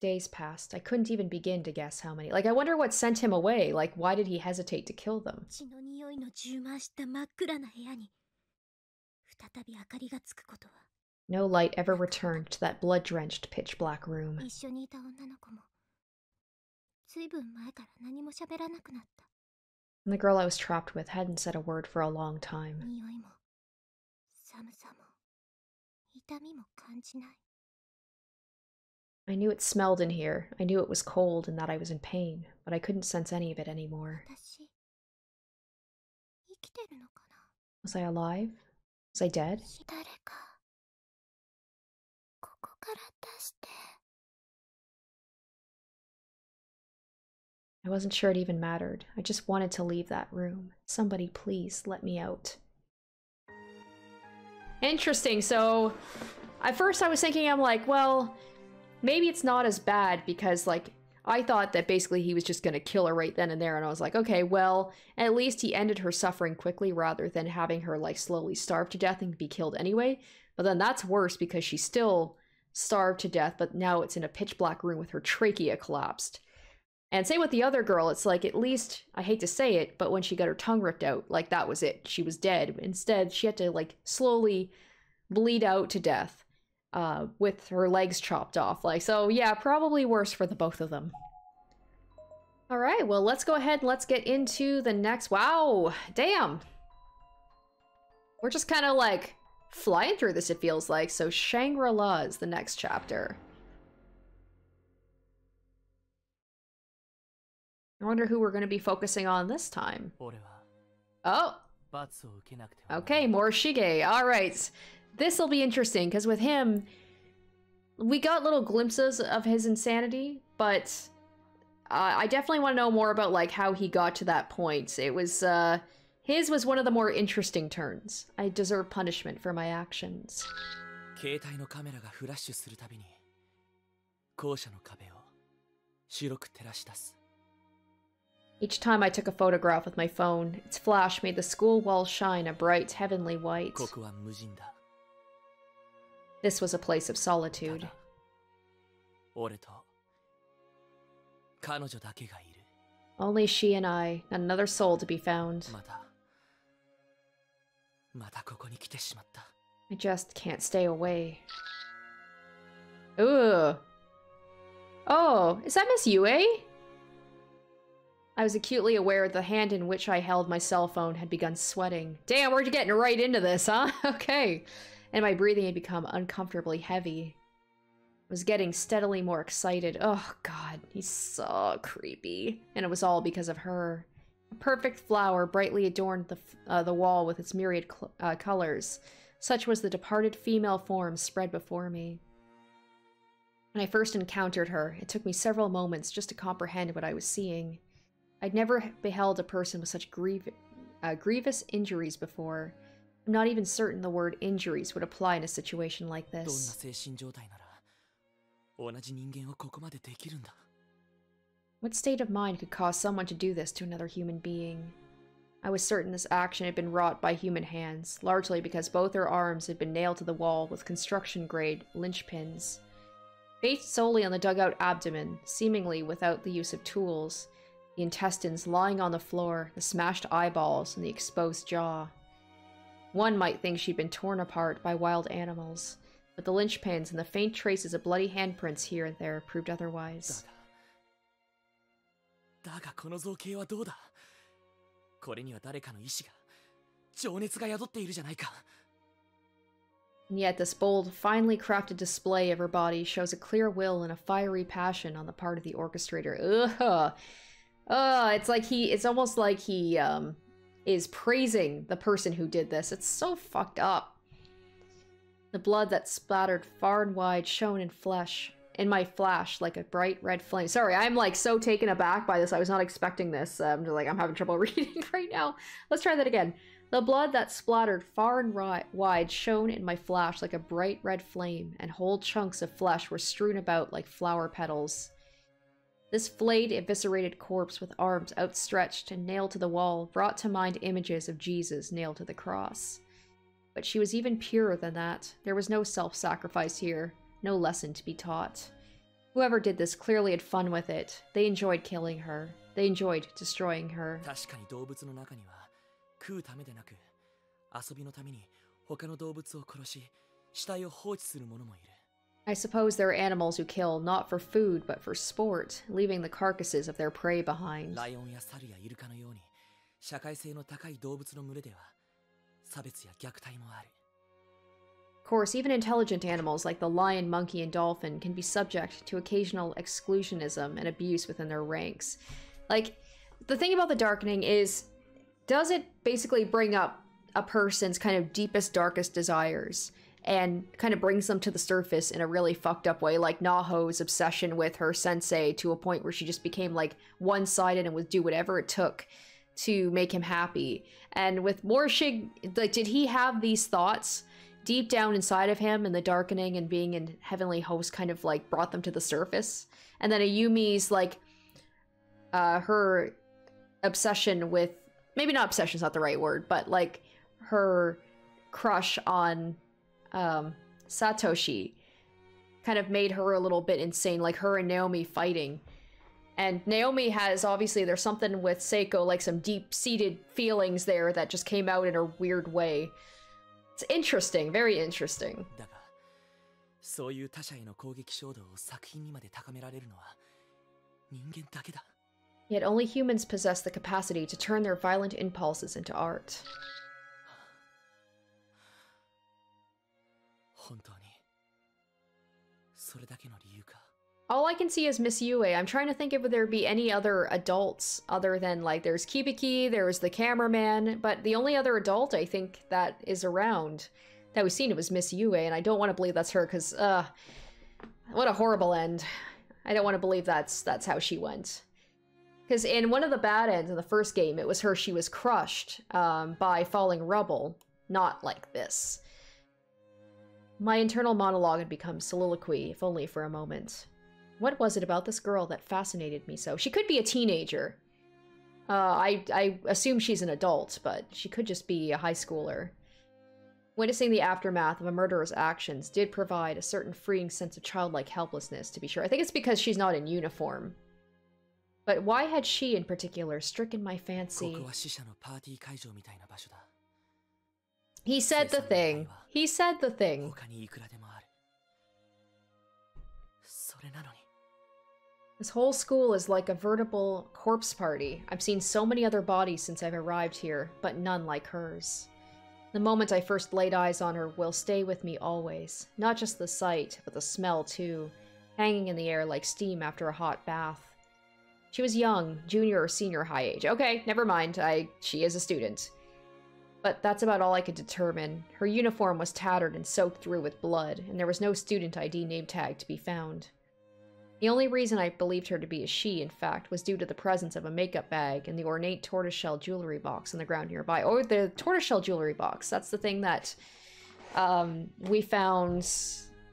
Days passed. I couldn't even begin to guess how many. Like, I wonder what sent him away. Like, why did he hesitate to kill them? 血の匂いの充満した真っ暗な部屋に再び明かりがつくことは No light ever returned to that blood drenched, pitch black room. and the girl I was trapped with hadn't said a word for a long time. I knew it smelled in here. I knew it was cold and that I was in pain, but I couldn't sense any of it anymore. Was I alive? Was I dead? I wasn't sure it even mattered. I just wanted to leave that room. Somebody please let me out. Interesting. So, at first I was thinking, I'm like, well, maybe it's not as bad because, like, I thought that basically he was just gonna kill her right then and there, and I was like, okay, well, at least he ended her suffering quickly rather than having her, like, slowly starve to death and be killed anyway. But then that's worse because she's still starved to death, but now it's in a pitch black room with her trachea collapsed. And same with the other girl, it's like at least I hate to say it, but when she got her tongue ripped out, like that was it. She was dead. Instead, she had to like slowly bleed out to death uh with her legs chopped off. Like so yeah, probably worse for the both of them. All right, well, let's go ahead and let's get into the next. Wow, damn. We're just kind of like flying through this, it feels like. So, Shangri La is the next chapter. I wonder who we're going to be focusing on this time. 俺は Oh, 罰を受けなくてはなら okay, ない more Shige. All right. This will be interesting because with him, we got little glimpses of his insanity, but uh, I definitely want to know more about like how he got to that point. It was uh his was one of the more interesting turns. I deserve punishment for my actions. 携帯のカメラがフラッシュするたびに校舎の壁を白く照らし出す Each time I took a photograph with my phone, its flash made the school wall shine a bright heavenly white. This was a place of solitude. Only she and I—another soul to be found. I just can't stay away. Ooh. Oh, is that Miss Yui? I was acutely aware the hand in which I held my cell phone had begun sweating. Damn, we're getting right into this, huh? <laughs> okay. And my breathing had become uncomfortably heavy. I was getting steadily more excited. Oh, God, he's so creepy. And it was all because of her. A perfect flower brightly adorned the, uh, the wall with its myriad uh, colors. Such was the departed female form spread before me. When I first encountered her, it took me several moments just to comprehend what I was seeing. I'd never beheld a person with such griev- uh, grievous injuries before. I'm not even certain the word injuries would apply in a situation like this. What state of mind could cause someone to do this to another human being? I was certain this action had been wrought by human hands, largely because both her arms had been nailed to the wall with construction grade linchpins. Based solely on the dugout abdomen, seemingly without the use of tools, the intestines lying on the floor, the smashed eyeballs, and the exposed jaw. One might think she'd been torn apart by wild animals, but the linchpins and the faint traces of bloody handprints here and there proved だ otherwise. が だがこの造形はどうだこれには誰かの意志が情熱が宿っているじゃないか And yet, this bold, finely crafted display of her body shows a clear will and a fiery passion on the part of the orchestrator. Ugh. Ugh, it's like he, it's almost like he, um, is praising the person who did this. It's so fucked up. The blood that splattered far and wide shone in flesh, in my flash, like a bright red flame. Sorry, I'm like so taken aback by this. I was not expecting this. I'm just like, I'm having trouble <laughs> reading right now. Let's try that again. The blood that splattered far and wide shone in my flash like a bright red flame, and whole chunks of flesh were strewn about like flower petals. This flayed, eviscerated corpse with arms outstretched and nailed to the wall brought to mind images of Jesus nailed to the cross. But she was even purer than that. There was no self sacrifice here, no lesson to be taught. Whoever did this clearly had fun with it. They enjoyed killing her. They enjoyed destroying her. 確かに動物の中には食うためでなく遊びのために他の動物を殺し死体を放置する者もいる I suppose there are animals who kill not for food but for sport, leaving the carcasses of their prey behind. ライオンや猿やイルカのように社会性の高い動物の群れでは差別や虐待もある Of course, even intelligent animals like the lion, monkey, and dolphin can be subject to occasional exclusionism and abuse within their ranks. Like, the thing about the darkening is, does it basically bring up a person's kind of deepest, darkest desires And kind of brings them to the surface in a really fucked up way, like Naho's obsession with her sensei to a point where she just became like one sided and would do whatever it took to make him happy. And with Morishige, like, did he have these thoughts deep down inside of him and the darkening and being in Heavenly Host kind of like brought them to the surface? And then Ayumi's like, uh, her obsession with maybe not obsession's not the right word, but like her crush on um, Satoshi kind of made her a little bit insane, like her and Naomi fighting. And Naomi has obviously there's something with Seiko, like some deep seated feelings there that just came out in a weird way. It's interesting, very interesting. だがそういう他者への攻撃衝動を作品にまで高められるのは人間だけだ Yet only humans possess the capacity to turn their violent impulses into art. All I can see is Miss Yui. I'm trying to think if there would be any other adults other than like there's Kibiki, there's the cameraman, but the only other adult I think that is around that we've seen it was Miss Yui, and I don't want to believe that's her because uh, what a horrible end. I don't want to believe that's that's how she went. Because in one of the bad ends in the first game, it was her she was crushed um, by falling rubble, not like this. My internal monologue had become soliloquy, if only for a moment. What was it about this girl that fascinated me so? She could be a teenager. Uh, I, I assume she's an adult, but she could just be a high schooler. Witnessing the aftermath of a murderer's actions did provide a certain freeing sense of childlike helplessness, to be sure. I think it's because she's not in uniform. But why had she in particular stricken my fancy? He said the thing. He said the thing. This whole school is like a veritable corpse party. I've seen so many other bodies since I've arrived here, but none like hers. The moment I first laid eyes on her will stay with me always. Not just the sight, but the smell too, hanging in the air like steam after a hot bath. She was young, junior or senior high age. Okay, never mind. I she is a student. But that's about all I could determine. Her uniform was tattered and soaked through with blood, and there was no student ID name tag to be found. The only reason I believed her to be a she, in fact, was due to the presence of a makeup bag and the ornate tortoiseshell jewelry box on the ground nearby. Or the tortoiseshell jewelry box. That's the thing that um, we found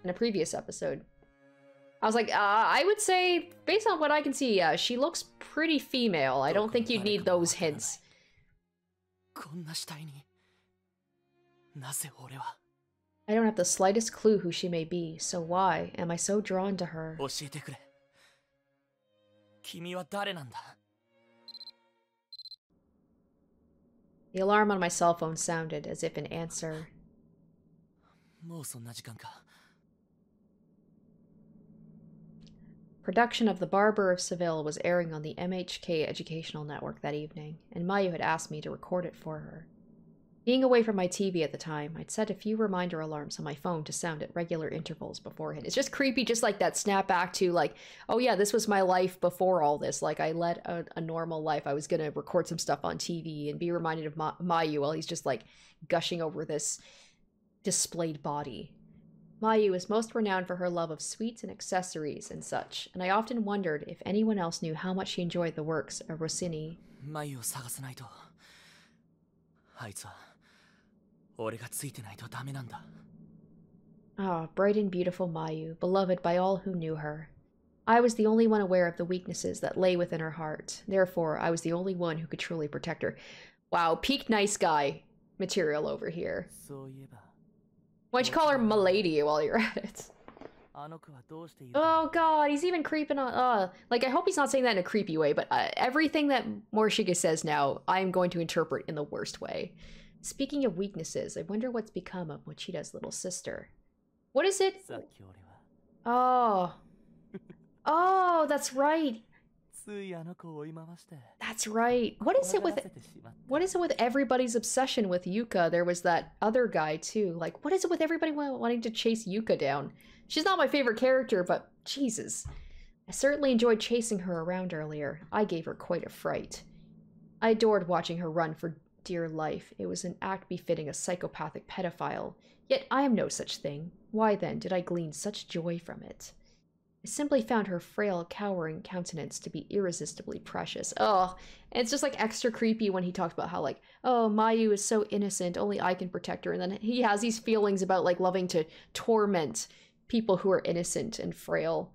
in a previous episode. I was like, uh, I would say, based on what I can see, uh, she looks pretty female. I don't think you'd need those hints. こんな死体になぜ俺は I don't have the slightest clue who she may be, so why am I so drawn to her? 教えてくれ君は誰なんだ The alarm on my cell phone sounded as if in answer. もうそんな時間か Production of The Barber of Seville was airing on the MHK Educational Network that evening, and Mayu had asked me to record it for her. Being away from my TV at the time, I'd set a few reminder alarms on my phone to sound at regular intervals beforehand. It's just creepy, just like that snap back to, like, oh yeah, this was my life before all this. Like, I led a, a normal life. I was gonna record some stuff on TV and be reminded of Ma- Mayu while he's just, like, gushing over this displayed body. Mayu is most renowned for her love of sweets and accessories and such, and I often wondered if anyone else knew how much she enjoyed the works of Rossini. 眉を探さないとあいつは俺がついてないとダメなんだ Ah, bright and beautiful Mayu, beloved by all who knew her. I was the only one aware of the weaknesses that lay within her heart. Therefore, I was the only one who could truly protect her. Wow, peak nice guy material over here. そういえば Why'd you call her milady while you're at it? Oh god, he's even creeping on. Uh, like I hope he's not saying that in a creepy way, but uh, everything that Morishige says now, I am going to interpret in the worst way. Speaking of weaknesses, I wonder what's become of Mochida's little sister. What is it? Oh. <laughs> Oh, that's right. That's right. What is it with what is it with everybody's obsession with Yuka? There was that other guy too. Like, what is it with everybody wanting to chase Yuka down? She's not my favorite character, but Jesus, I certainly enjoyed chasing her around earlier. I gave her quite a fright. I adored watching her run for dear life. It was an act befitting a psychopathic pedophile. Yet I am no such thing. Why then did I glean such joy from it? I simply found her frail, cowering countenance to be irresistibly precious. Oh, and it's just like extra creepy when he talks about how like, oh, Mayu is so innocent, only I can protect her, and then he has these feelings about like loving to torment people who are innocent and frail.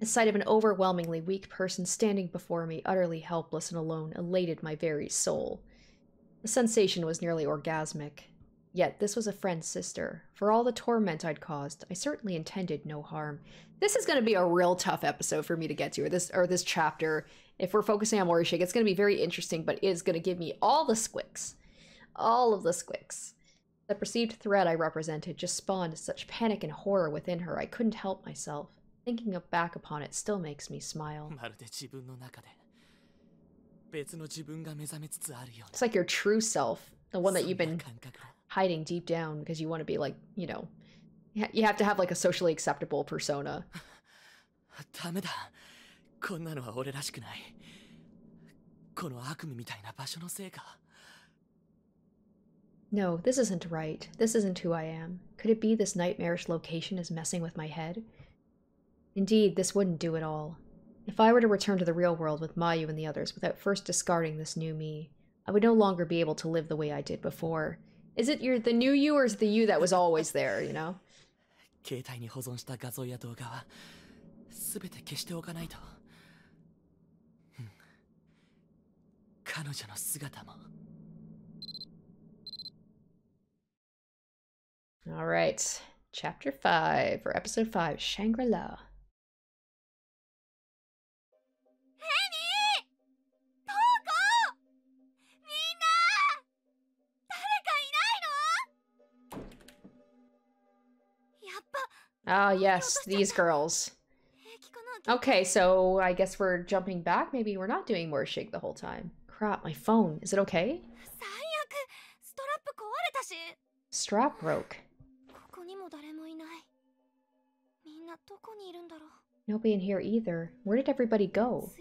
The sight of an overwhelmingly weak person standing before me, utterly helpless and alone, elated my very soul. The sensation was nearly orgasmic. Yet this was a friend's sister. For all the torment I'd caused, I certainly intended no harm. This is going to be a real tough episode for me to get to, or this or this chapter. If we're focusing on Morishige, it's going to be very interesting, but it is going to give me all the squicks, all of the squicks. The perceived threat I represented just spawned such panic and horror within her. I couldn't help myself. Thinking of back upon it still makes me smile. It's like your true self, the one that you've been hiding deep down because you want to be like, you know, you ha- you have to have like a socially acceptable persona. <laughs> ダメだこんなのは俺らしくないこの悪夢みたいな場所のせいか No, this isn't right. This isn't who I am. Could it be this nightmarish location is messing with my head? Indeed, this wouldn't do at all. If I were to return to the real world with Mayu and the others without first discarding this new me, I would no longer be able to live the way I did before. Is it your the new you or is it the you that was always there, you know? 携帯に保存した画像や動画は全て消しておかないとうん彼女の姿も All right. Chapter 5 or episode 5, Shangri-La. Ah, oh, yes, these girls. Okay, so I guess we're jumping back. Maybe we're not doing Morishige the whole time. Crap, my phone. Is it okay? Strap broke. Nobody in here either. Where did everybody go?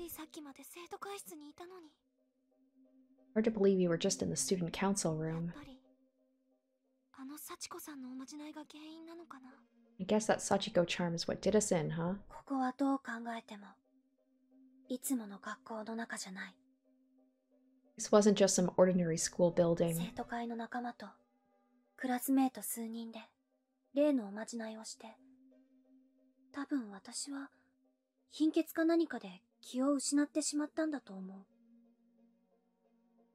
Hard to believe you were just in the student council room. ぱりあの幸子さんのおまじないが原因なのかな I guess that Sachiko charm is what did us in, huh? ここはどう考えてもいつもの学校の中じゃない This wasn't just some ordinary school 生 building. 徒会の仲間とクラスメート数人で例のおまじないをして多分私は貧血か何かで気を失ってしまったんだと思う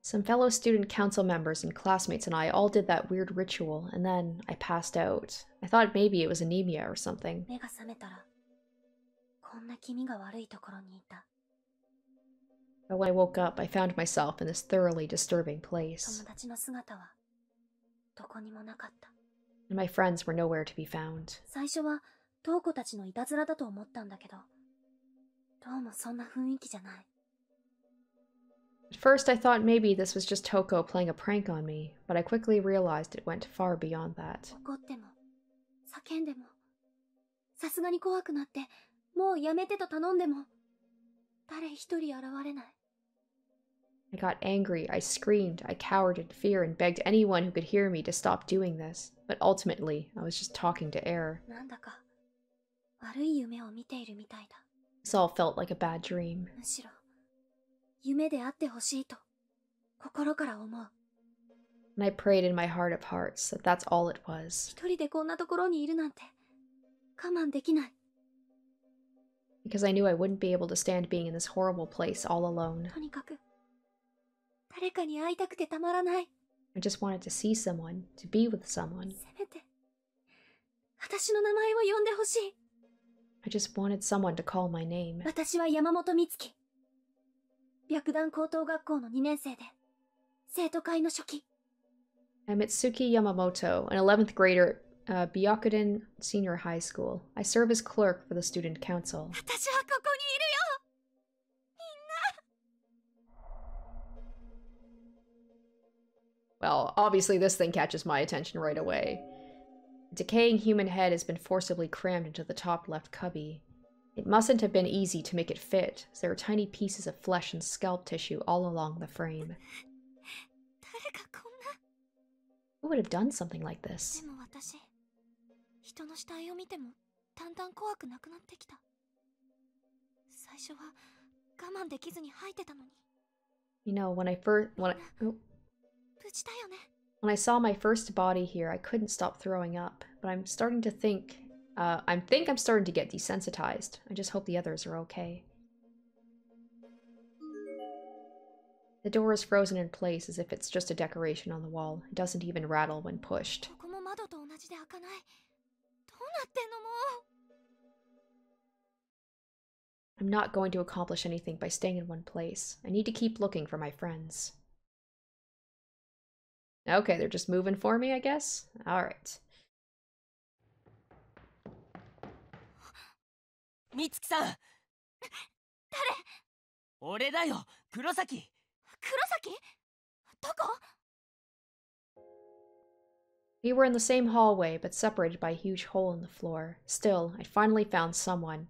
Some fellow student council members and classmates and I all did that weird ritual, and then I passed out. I thought maybe it was anemia or something. 目が覚めたらこんな気味が悪いところにいた But when I woke up, I found myself in this thoroughly disturbing 友 place, 達の姿はどこにもなかった and my friends were nowhere to be found. 最初は 瞳子たちのいたずらだと思ったんだけど、どうもそんな雰囲気じゃない。 at first, I thought maybe this was just Toko playing a prank on me, but I quickly realized it went far beyond that. I got angry, I screamed, I cowered in fear and begged anyone who could hear me to stop doing this, but ultimately, I was just talking to air. This all felt like a bad dream. And I prayed in my heart of hearts that that's all it was. Because I knew I wouldn't be able to stand being in this horrible place all alone. 誰かに会いたくてたまらない。I just wanted to see someone, to be with someone. せめて、私の名前を呼んでほしい。I just wanted someone to call my name. 私は山本美月。白檀高等学校の2年生で、生徒会の初期。I Mitsuki Yamamoto, an 11th grader at uh, Byakudan Senior High School. I serve as clerk for the student council. Well, obviously this thing catches my attention right away. A decaying human head has been forcibly crammed into the top left cubby. It mustn't have been easy to make it fit, as there are tiny pieces of flesh and scalp tissue all along the frame. Who would have done something like this? You know, when I first when I, oh, when I saw my first body here, I couldn't stop throwing up, but I'm starting to think, uh, I think I'm starting to get desensitized. I just hope the others are okay. The door is frozen in place as if it's just a decoration on the wall. It doesn't even rattle when pushed. I'm not going to accomplish anything by staying in one place. I need to keep looking for my friends. Okay, they're just moving for me, I guess? Alright. Mitsuki-san! 誰俺だよ黒崎黒崎どこ We were in the same hallway, but separated by a huge hole in the floor. Still, I finally found someone.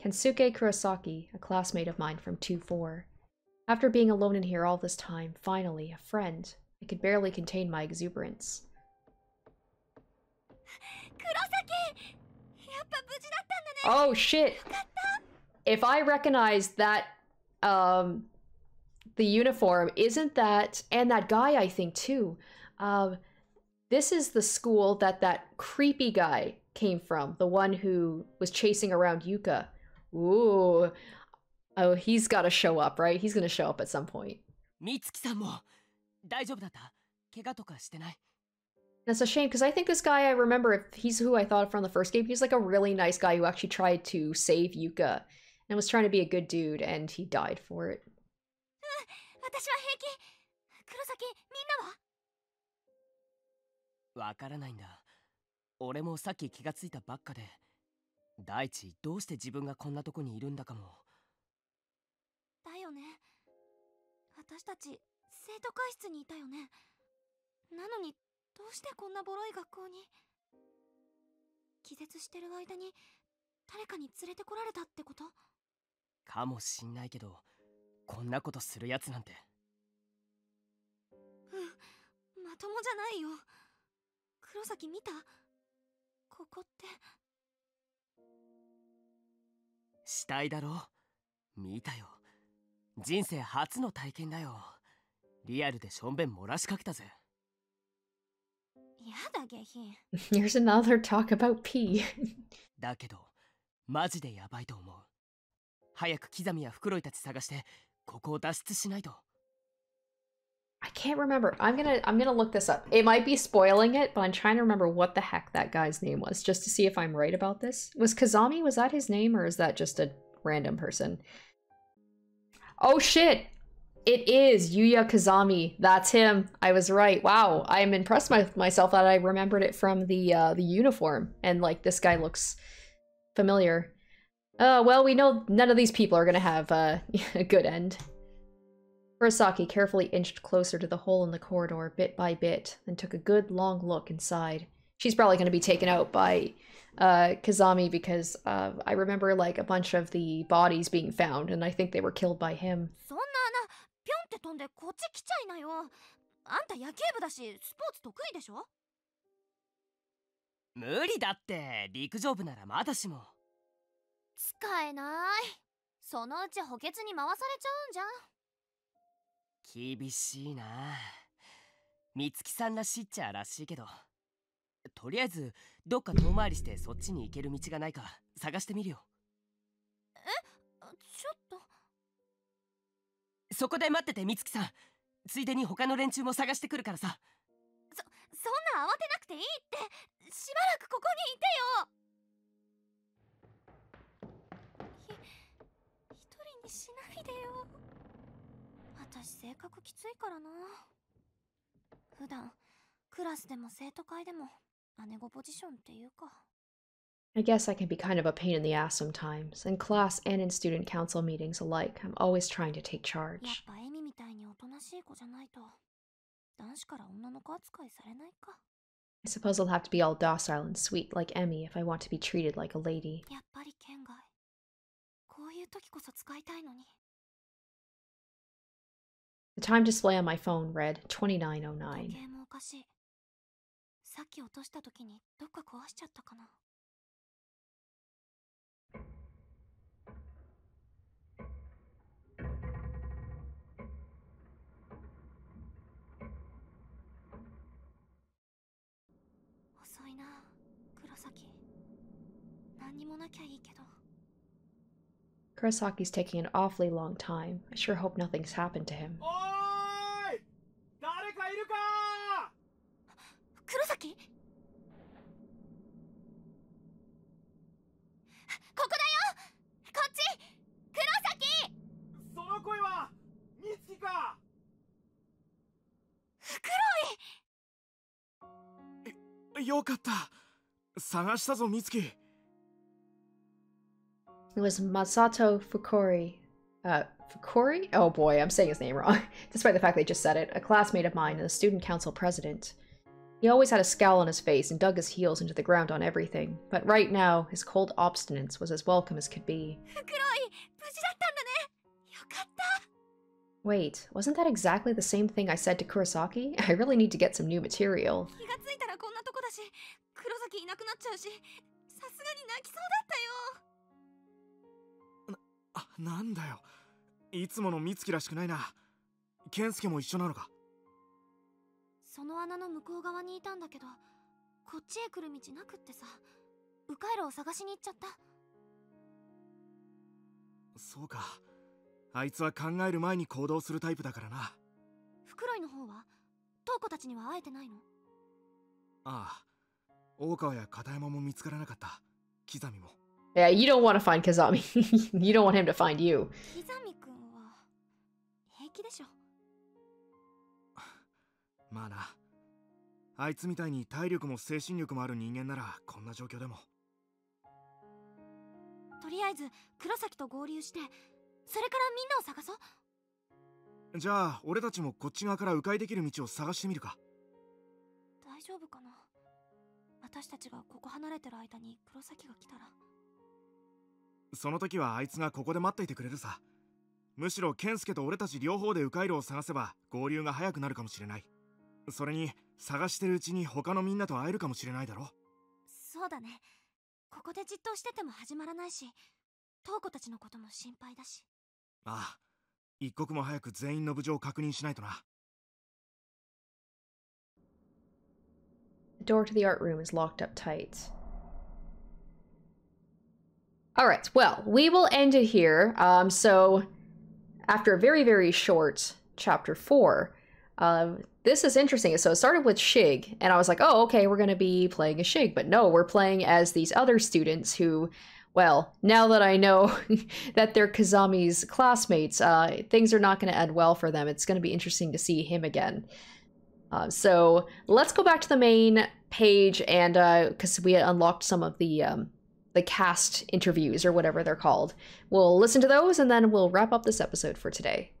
Kensuke Kurosaki, a classmate of mine from 2-4. After being alone in here all this time, finally, a friend. I could barely contain my exuberance. <laughs> Oh shit! If I recognize that, um, the uniform, isn't that, and that guy I think too, um, this is the school that that creepy guy came from, the one who was chasing around Yuka. Ooh. Oh, he's gotta show up, right? He's gonna show up at some point. Mitsuki-san 大丈夫だった怪我とかしてない That's a shame because I think this guy I remember if he's who I thought from the first game. He's like a really nice guy who actually tried to save Yuka and was trying to be a good dude and he died for it. 私は平気黒崎みんなはわからないんだ俺もさっき気がついたばっかで大地どうして自分がこんなとこにいるんだかもだよね私たち生徒会室にいたよねなのにどうしてこんなボロい学校に？気絶してる間に誰かに連れてこられたってこと？かもしんないけどこんなことするやつなんて。うんまともじゃないよ。黒崎見た？ここって。死体だろ？見たよ。人生初の体験だよ。リアルでしょんべん漏らしかけたぜ。やだ下品。<laughs> Here's another talk about pee. <laughs> だけど、マジでやばいと思う。早く刻みや袋井たち探して、ここを脱出しないと。I can't remember. I'm gonna I'm gonna look this up. It might be spoiling it, but I'm trying to remember what the heck that guy's name was, just to see if I'm right about this. Was Kazami, was that his name, or is that just a random person? Oh shit! It is Yuya Kazami. That's him. I was right. Wow, I'm impressed with myself that I remembered it from the uh, the uniform. And like this guy looks familiar. Uh, well, we know none of these people are gonna have uh, <laughs> a good end. Kurosaki carefully inched closer to the hole in the corridor, bit by bit, then took a good long look inside. She's probably going to be taken out by uh, Kazami because uh, I remember like a bunch of the bodies being found, and I think they were killed by him. って飛んでこっち来ちゃいなよ。あんた野球部だしスポーツ得意でしょ？無理だって。陸上部ならまだしも。使えない。そのうち補欠に回されちゃうんじゃん。厳しいな。美月さんらしいっちゃらしいけど。とりあえずどっか遠回りしてそっちに行ける道がないか探してみるよ。ちょっとそこで待ってて美月さん。ついでに他の連中も探してくるからさ。そそんな慌てなくていいって。しばらくここにいてよ。ひ一人にしないでよ。私性格きついからな。普段クラスでも生徒会でも姉子ポジションっていうか。I guess I can be kind of a pain in the ass sometimes, in class and in student council meetings alike. I'm always trying to take charge. I suppose I'll have to be all docile and sweet like Emmy if I want to be treated like a lady. The time display on my phone read 2909. Kurosaki's taking an awfully long time. I sure hope nothing's happened to him. Kurosaki? Kurosaki! よかった探したぞ美月 It was Masato Fukori. Uh, Fukori? Oh boy, I'm saying his name wrong, <laughs> despite the fact they just said it. A classmate of mine and a student council president. He always had a scowl on his face and dug his heels into the ground on everything, but right now, his cold obstinance was as welcome as could be. Wait, wasn't that exactly the same thing I said to Kurosaki? <laughs> I really need to get some new material. あなんだよ。いつもの美月らしくないな。健介も一緒なのか？その穴の向こう側にいたんだけどこっちへ来る道なくってさ。迂回路を探しに行っちゃった。そうか。あいつは考える前に行動するタイプだからな。フクロイの方は？トウコたちには会えてないの？ああ。大川や片山も見つからなかった。刻みも Yeah, you don't want to find Kazami. <laughs> you don't want him to find you. キザミくんは平気でしょまあなあいつみたいに体力も精神力もある人間ならこんな状況でも。とりあえず黒崎と合流してそれからみんなを探そう。じゃあ俺たちもこっち側から迂回できる道を探してみるか。大丈夫かな？私たちがここ離れてる間に黒崎が来たらその時はあいつがここで待っていてくれるさ。むしろ健介と俺たち両方で迂回路を探せば合流が早くなるかもしれない。それに探してるうちに他のみんなと会えるかもしれないだろ。そうだね。ここでじっとしてても始まらないしトウコたちのことも心配だし。ああ一刻も早く全員の無事を確認しないとな。The door to the art room is locked up tight. Alright, well, we will end it here. Um, so, after a very, very short chapter 4, um, this is interesting. So, it started with Shig, and I was like, oh, okay, we're going to be playing as Shig. But no, we're playing as these other students who, well, now that I know <laughs> that they're Kazami's classmates, uh, things are not going to end well for them. It's going to be interesting to see him again. Uh, so let's go back to the main page and because we unlocked some of the um, the cast interviews or whatever they're called. We'll listen to those and then we'll wrap up this episode for today.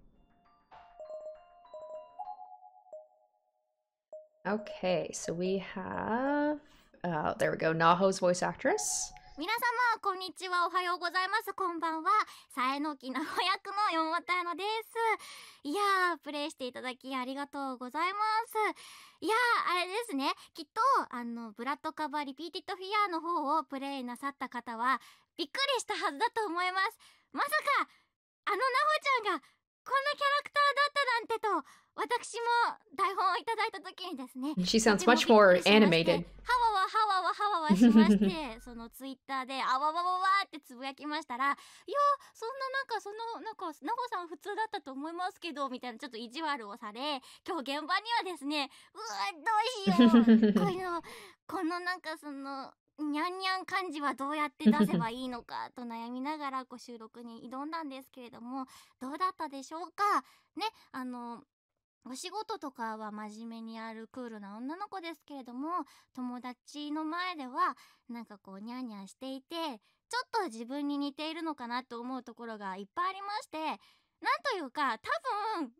Okay, so we have uh, there we go, Naho's voice actress. 皆様こんにちは。おはようございます。こんばんは。さえのきな子役の山本彩乃です。いやープレイしていただきありがとうございます。いやーあれですね。きっとあのブラッドカバーリピーティッドフィアーの方をプレイなさった方はびっくりしたはずだと思います。まさかあのなほちゃんがこんなキャラクターだったなんてと私も台本をいただいた時にですね She sounds much more animated. はわわはわわはわわしましてそのツイッターであわわわわってつぶやきましたらいやそんななんかそのなんかなほさん普通だったと思いますけどみたいなちょっと意地悪をされ今日現場にはですねうわどうしようこのこのなんかそのにゃんにゃん感じはどうやって出せばいいのかと悩みながらご収録に挑んだんですけれどもどうだったでしょうかねあのお仕事とかは真面目にやるクールな女の子ですけれども友達の前ではなんかこうニャンニャンしていてちょっと自分に似ているのかなと思うところがいっぱいありましてなんというか多分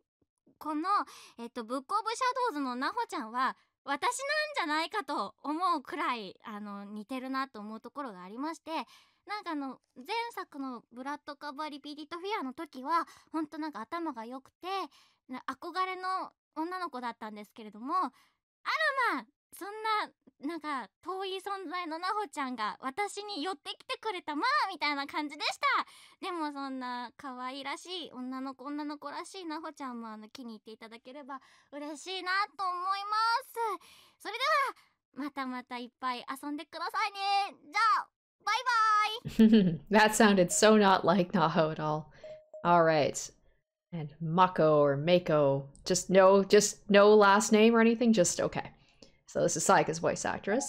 この、えっと、ブックオブシャドウズのなほちゃんは私なんじゃないかと思うくらいあの似てるなと思うところがありましてなんかあの前作の「ブラッドカバーリピーティットフィア」の時はほんとなんか頭が良くて憧れの女の子だったんですけれどもあらまそんななんか遠い存在のなほちゃんが私に寄ってきてくれたまあみたいな感じでしたでもそんな可愛らしい女の子女の子らしいなほちゃんもあの気に入っていただければ嬉しいなと思いますそれではまたまたいっぱい遊んでくださいねじゃあバイバイ <laughs> that sounded so not like Naho at all. All right. and Mako or Mako. Just no, just no last name or anything. Just okay. So this is Sayaka's voice actress.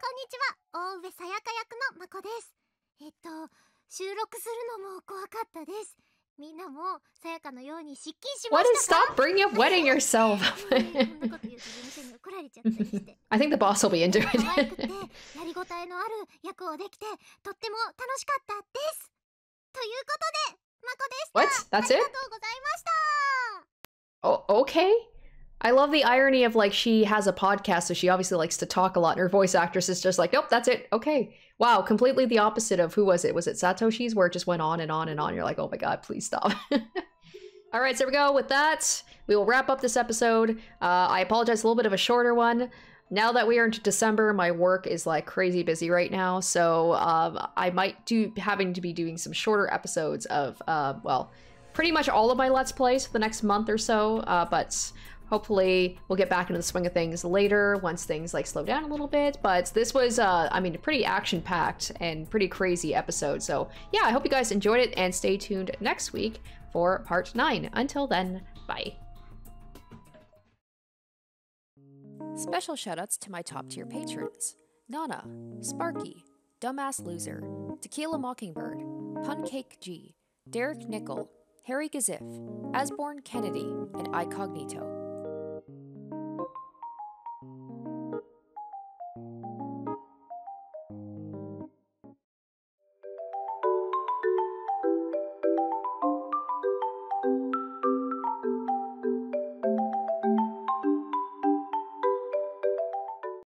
こんにちは、大上さやか役のまこです。えっと、収録するのも怖かったです。みんなもさやかのように失禁しましたか What is stop bringing up wetting <laughs> yourself? <laughs> <laughs> I think the boss will be into it. 可愛くて、やりごたえのある役をできて、とっても楽しかったです。ということで、what? That's it? Oh, okay. I love the irony of like she has a podcast, so she obviously likes to talk a lot, and her voice actress is just like, nope, that's it. Okay. Wow, completely the opposite of who was it? Was it Satoshi's where it just went on and on and on? You're like, oh my god, please stop. <laughs> All right, so we go. With that, we will wrap up this episode. Uh, I apologize, a little bit of a shorter one. Now that we are into December, my work is like crazy busy right now, so um, I might do having to be doing some shorter episodes of, uh, well, pretty much all of my Let's Plays for the next month or so, uh, but hopefully we'll get back into the swing of things later once things like slow down a little bit. But this was, uh, I mean, a pretty action packed and pretty crazy episode. So yeah, I hope you guys enjoyed it and stay tuned next week for part nine. Until then, bye. Special shoutouts to my top tier patrons Nana, Sparky, Dumbass Loser, Tequila Mockingbird, Puncake G, Derek Nickel, Harry Gazif, Asborn Kennedy, and Icognito.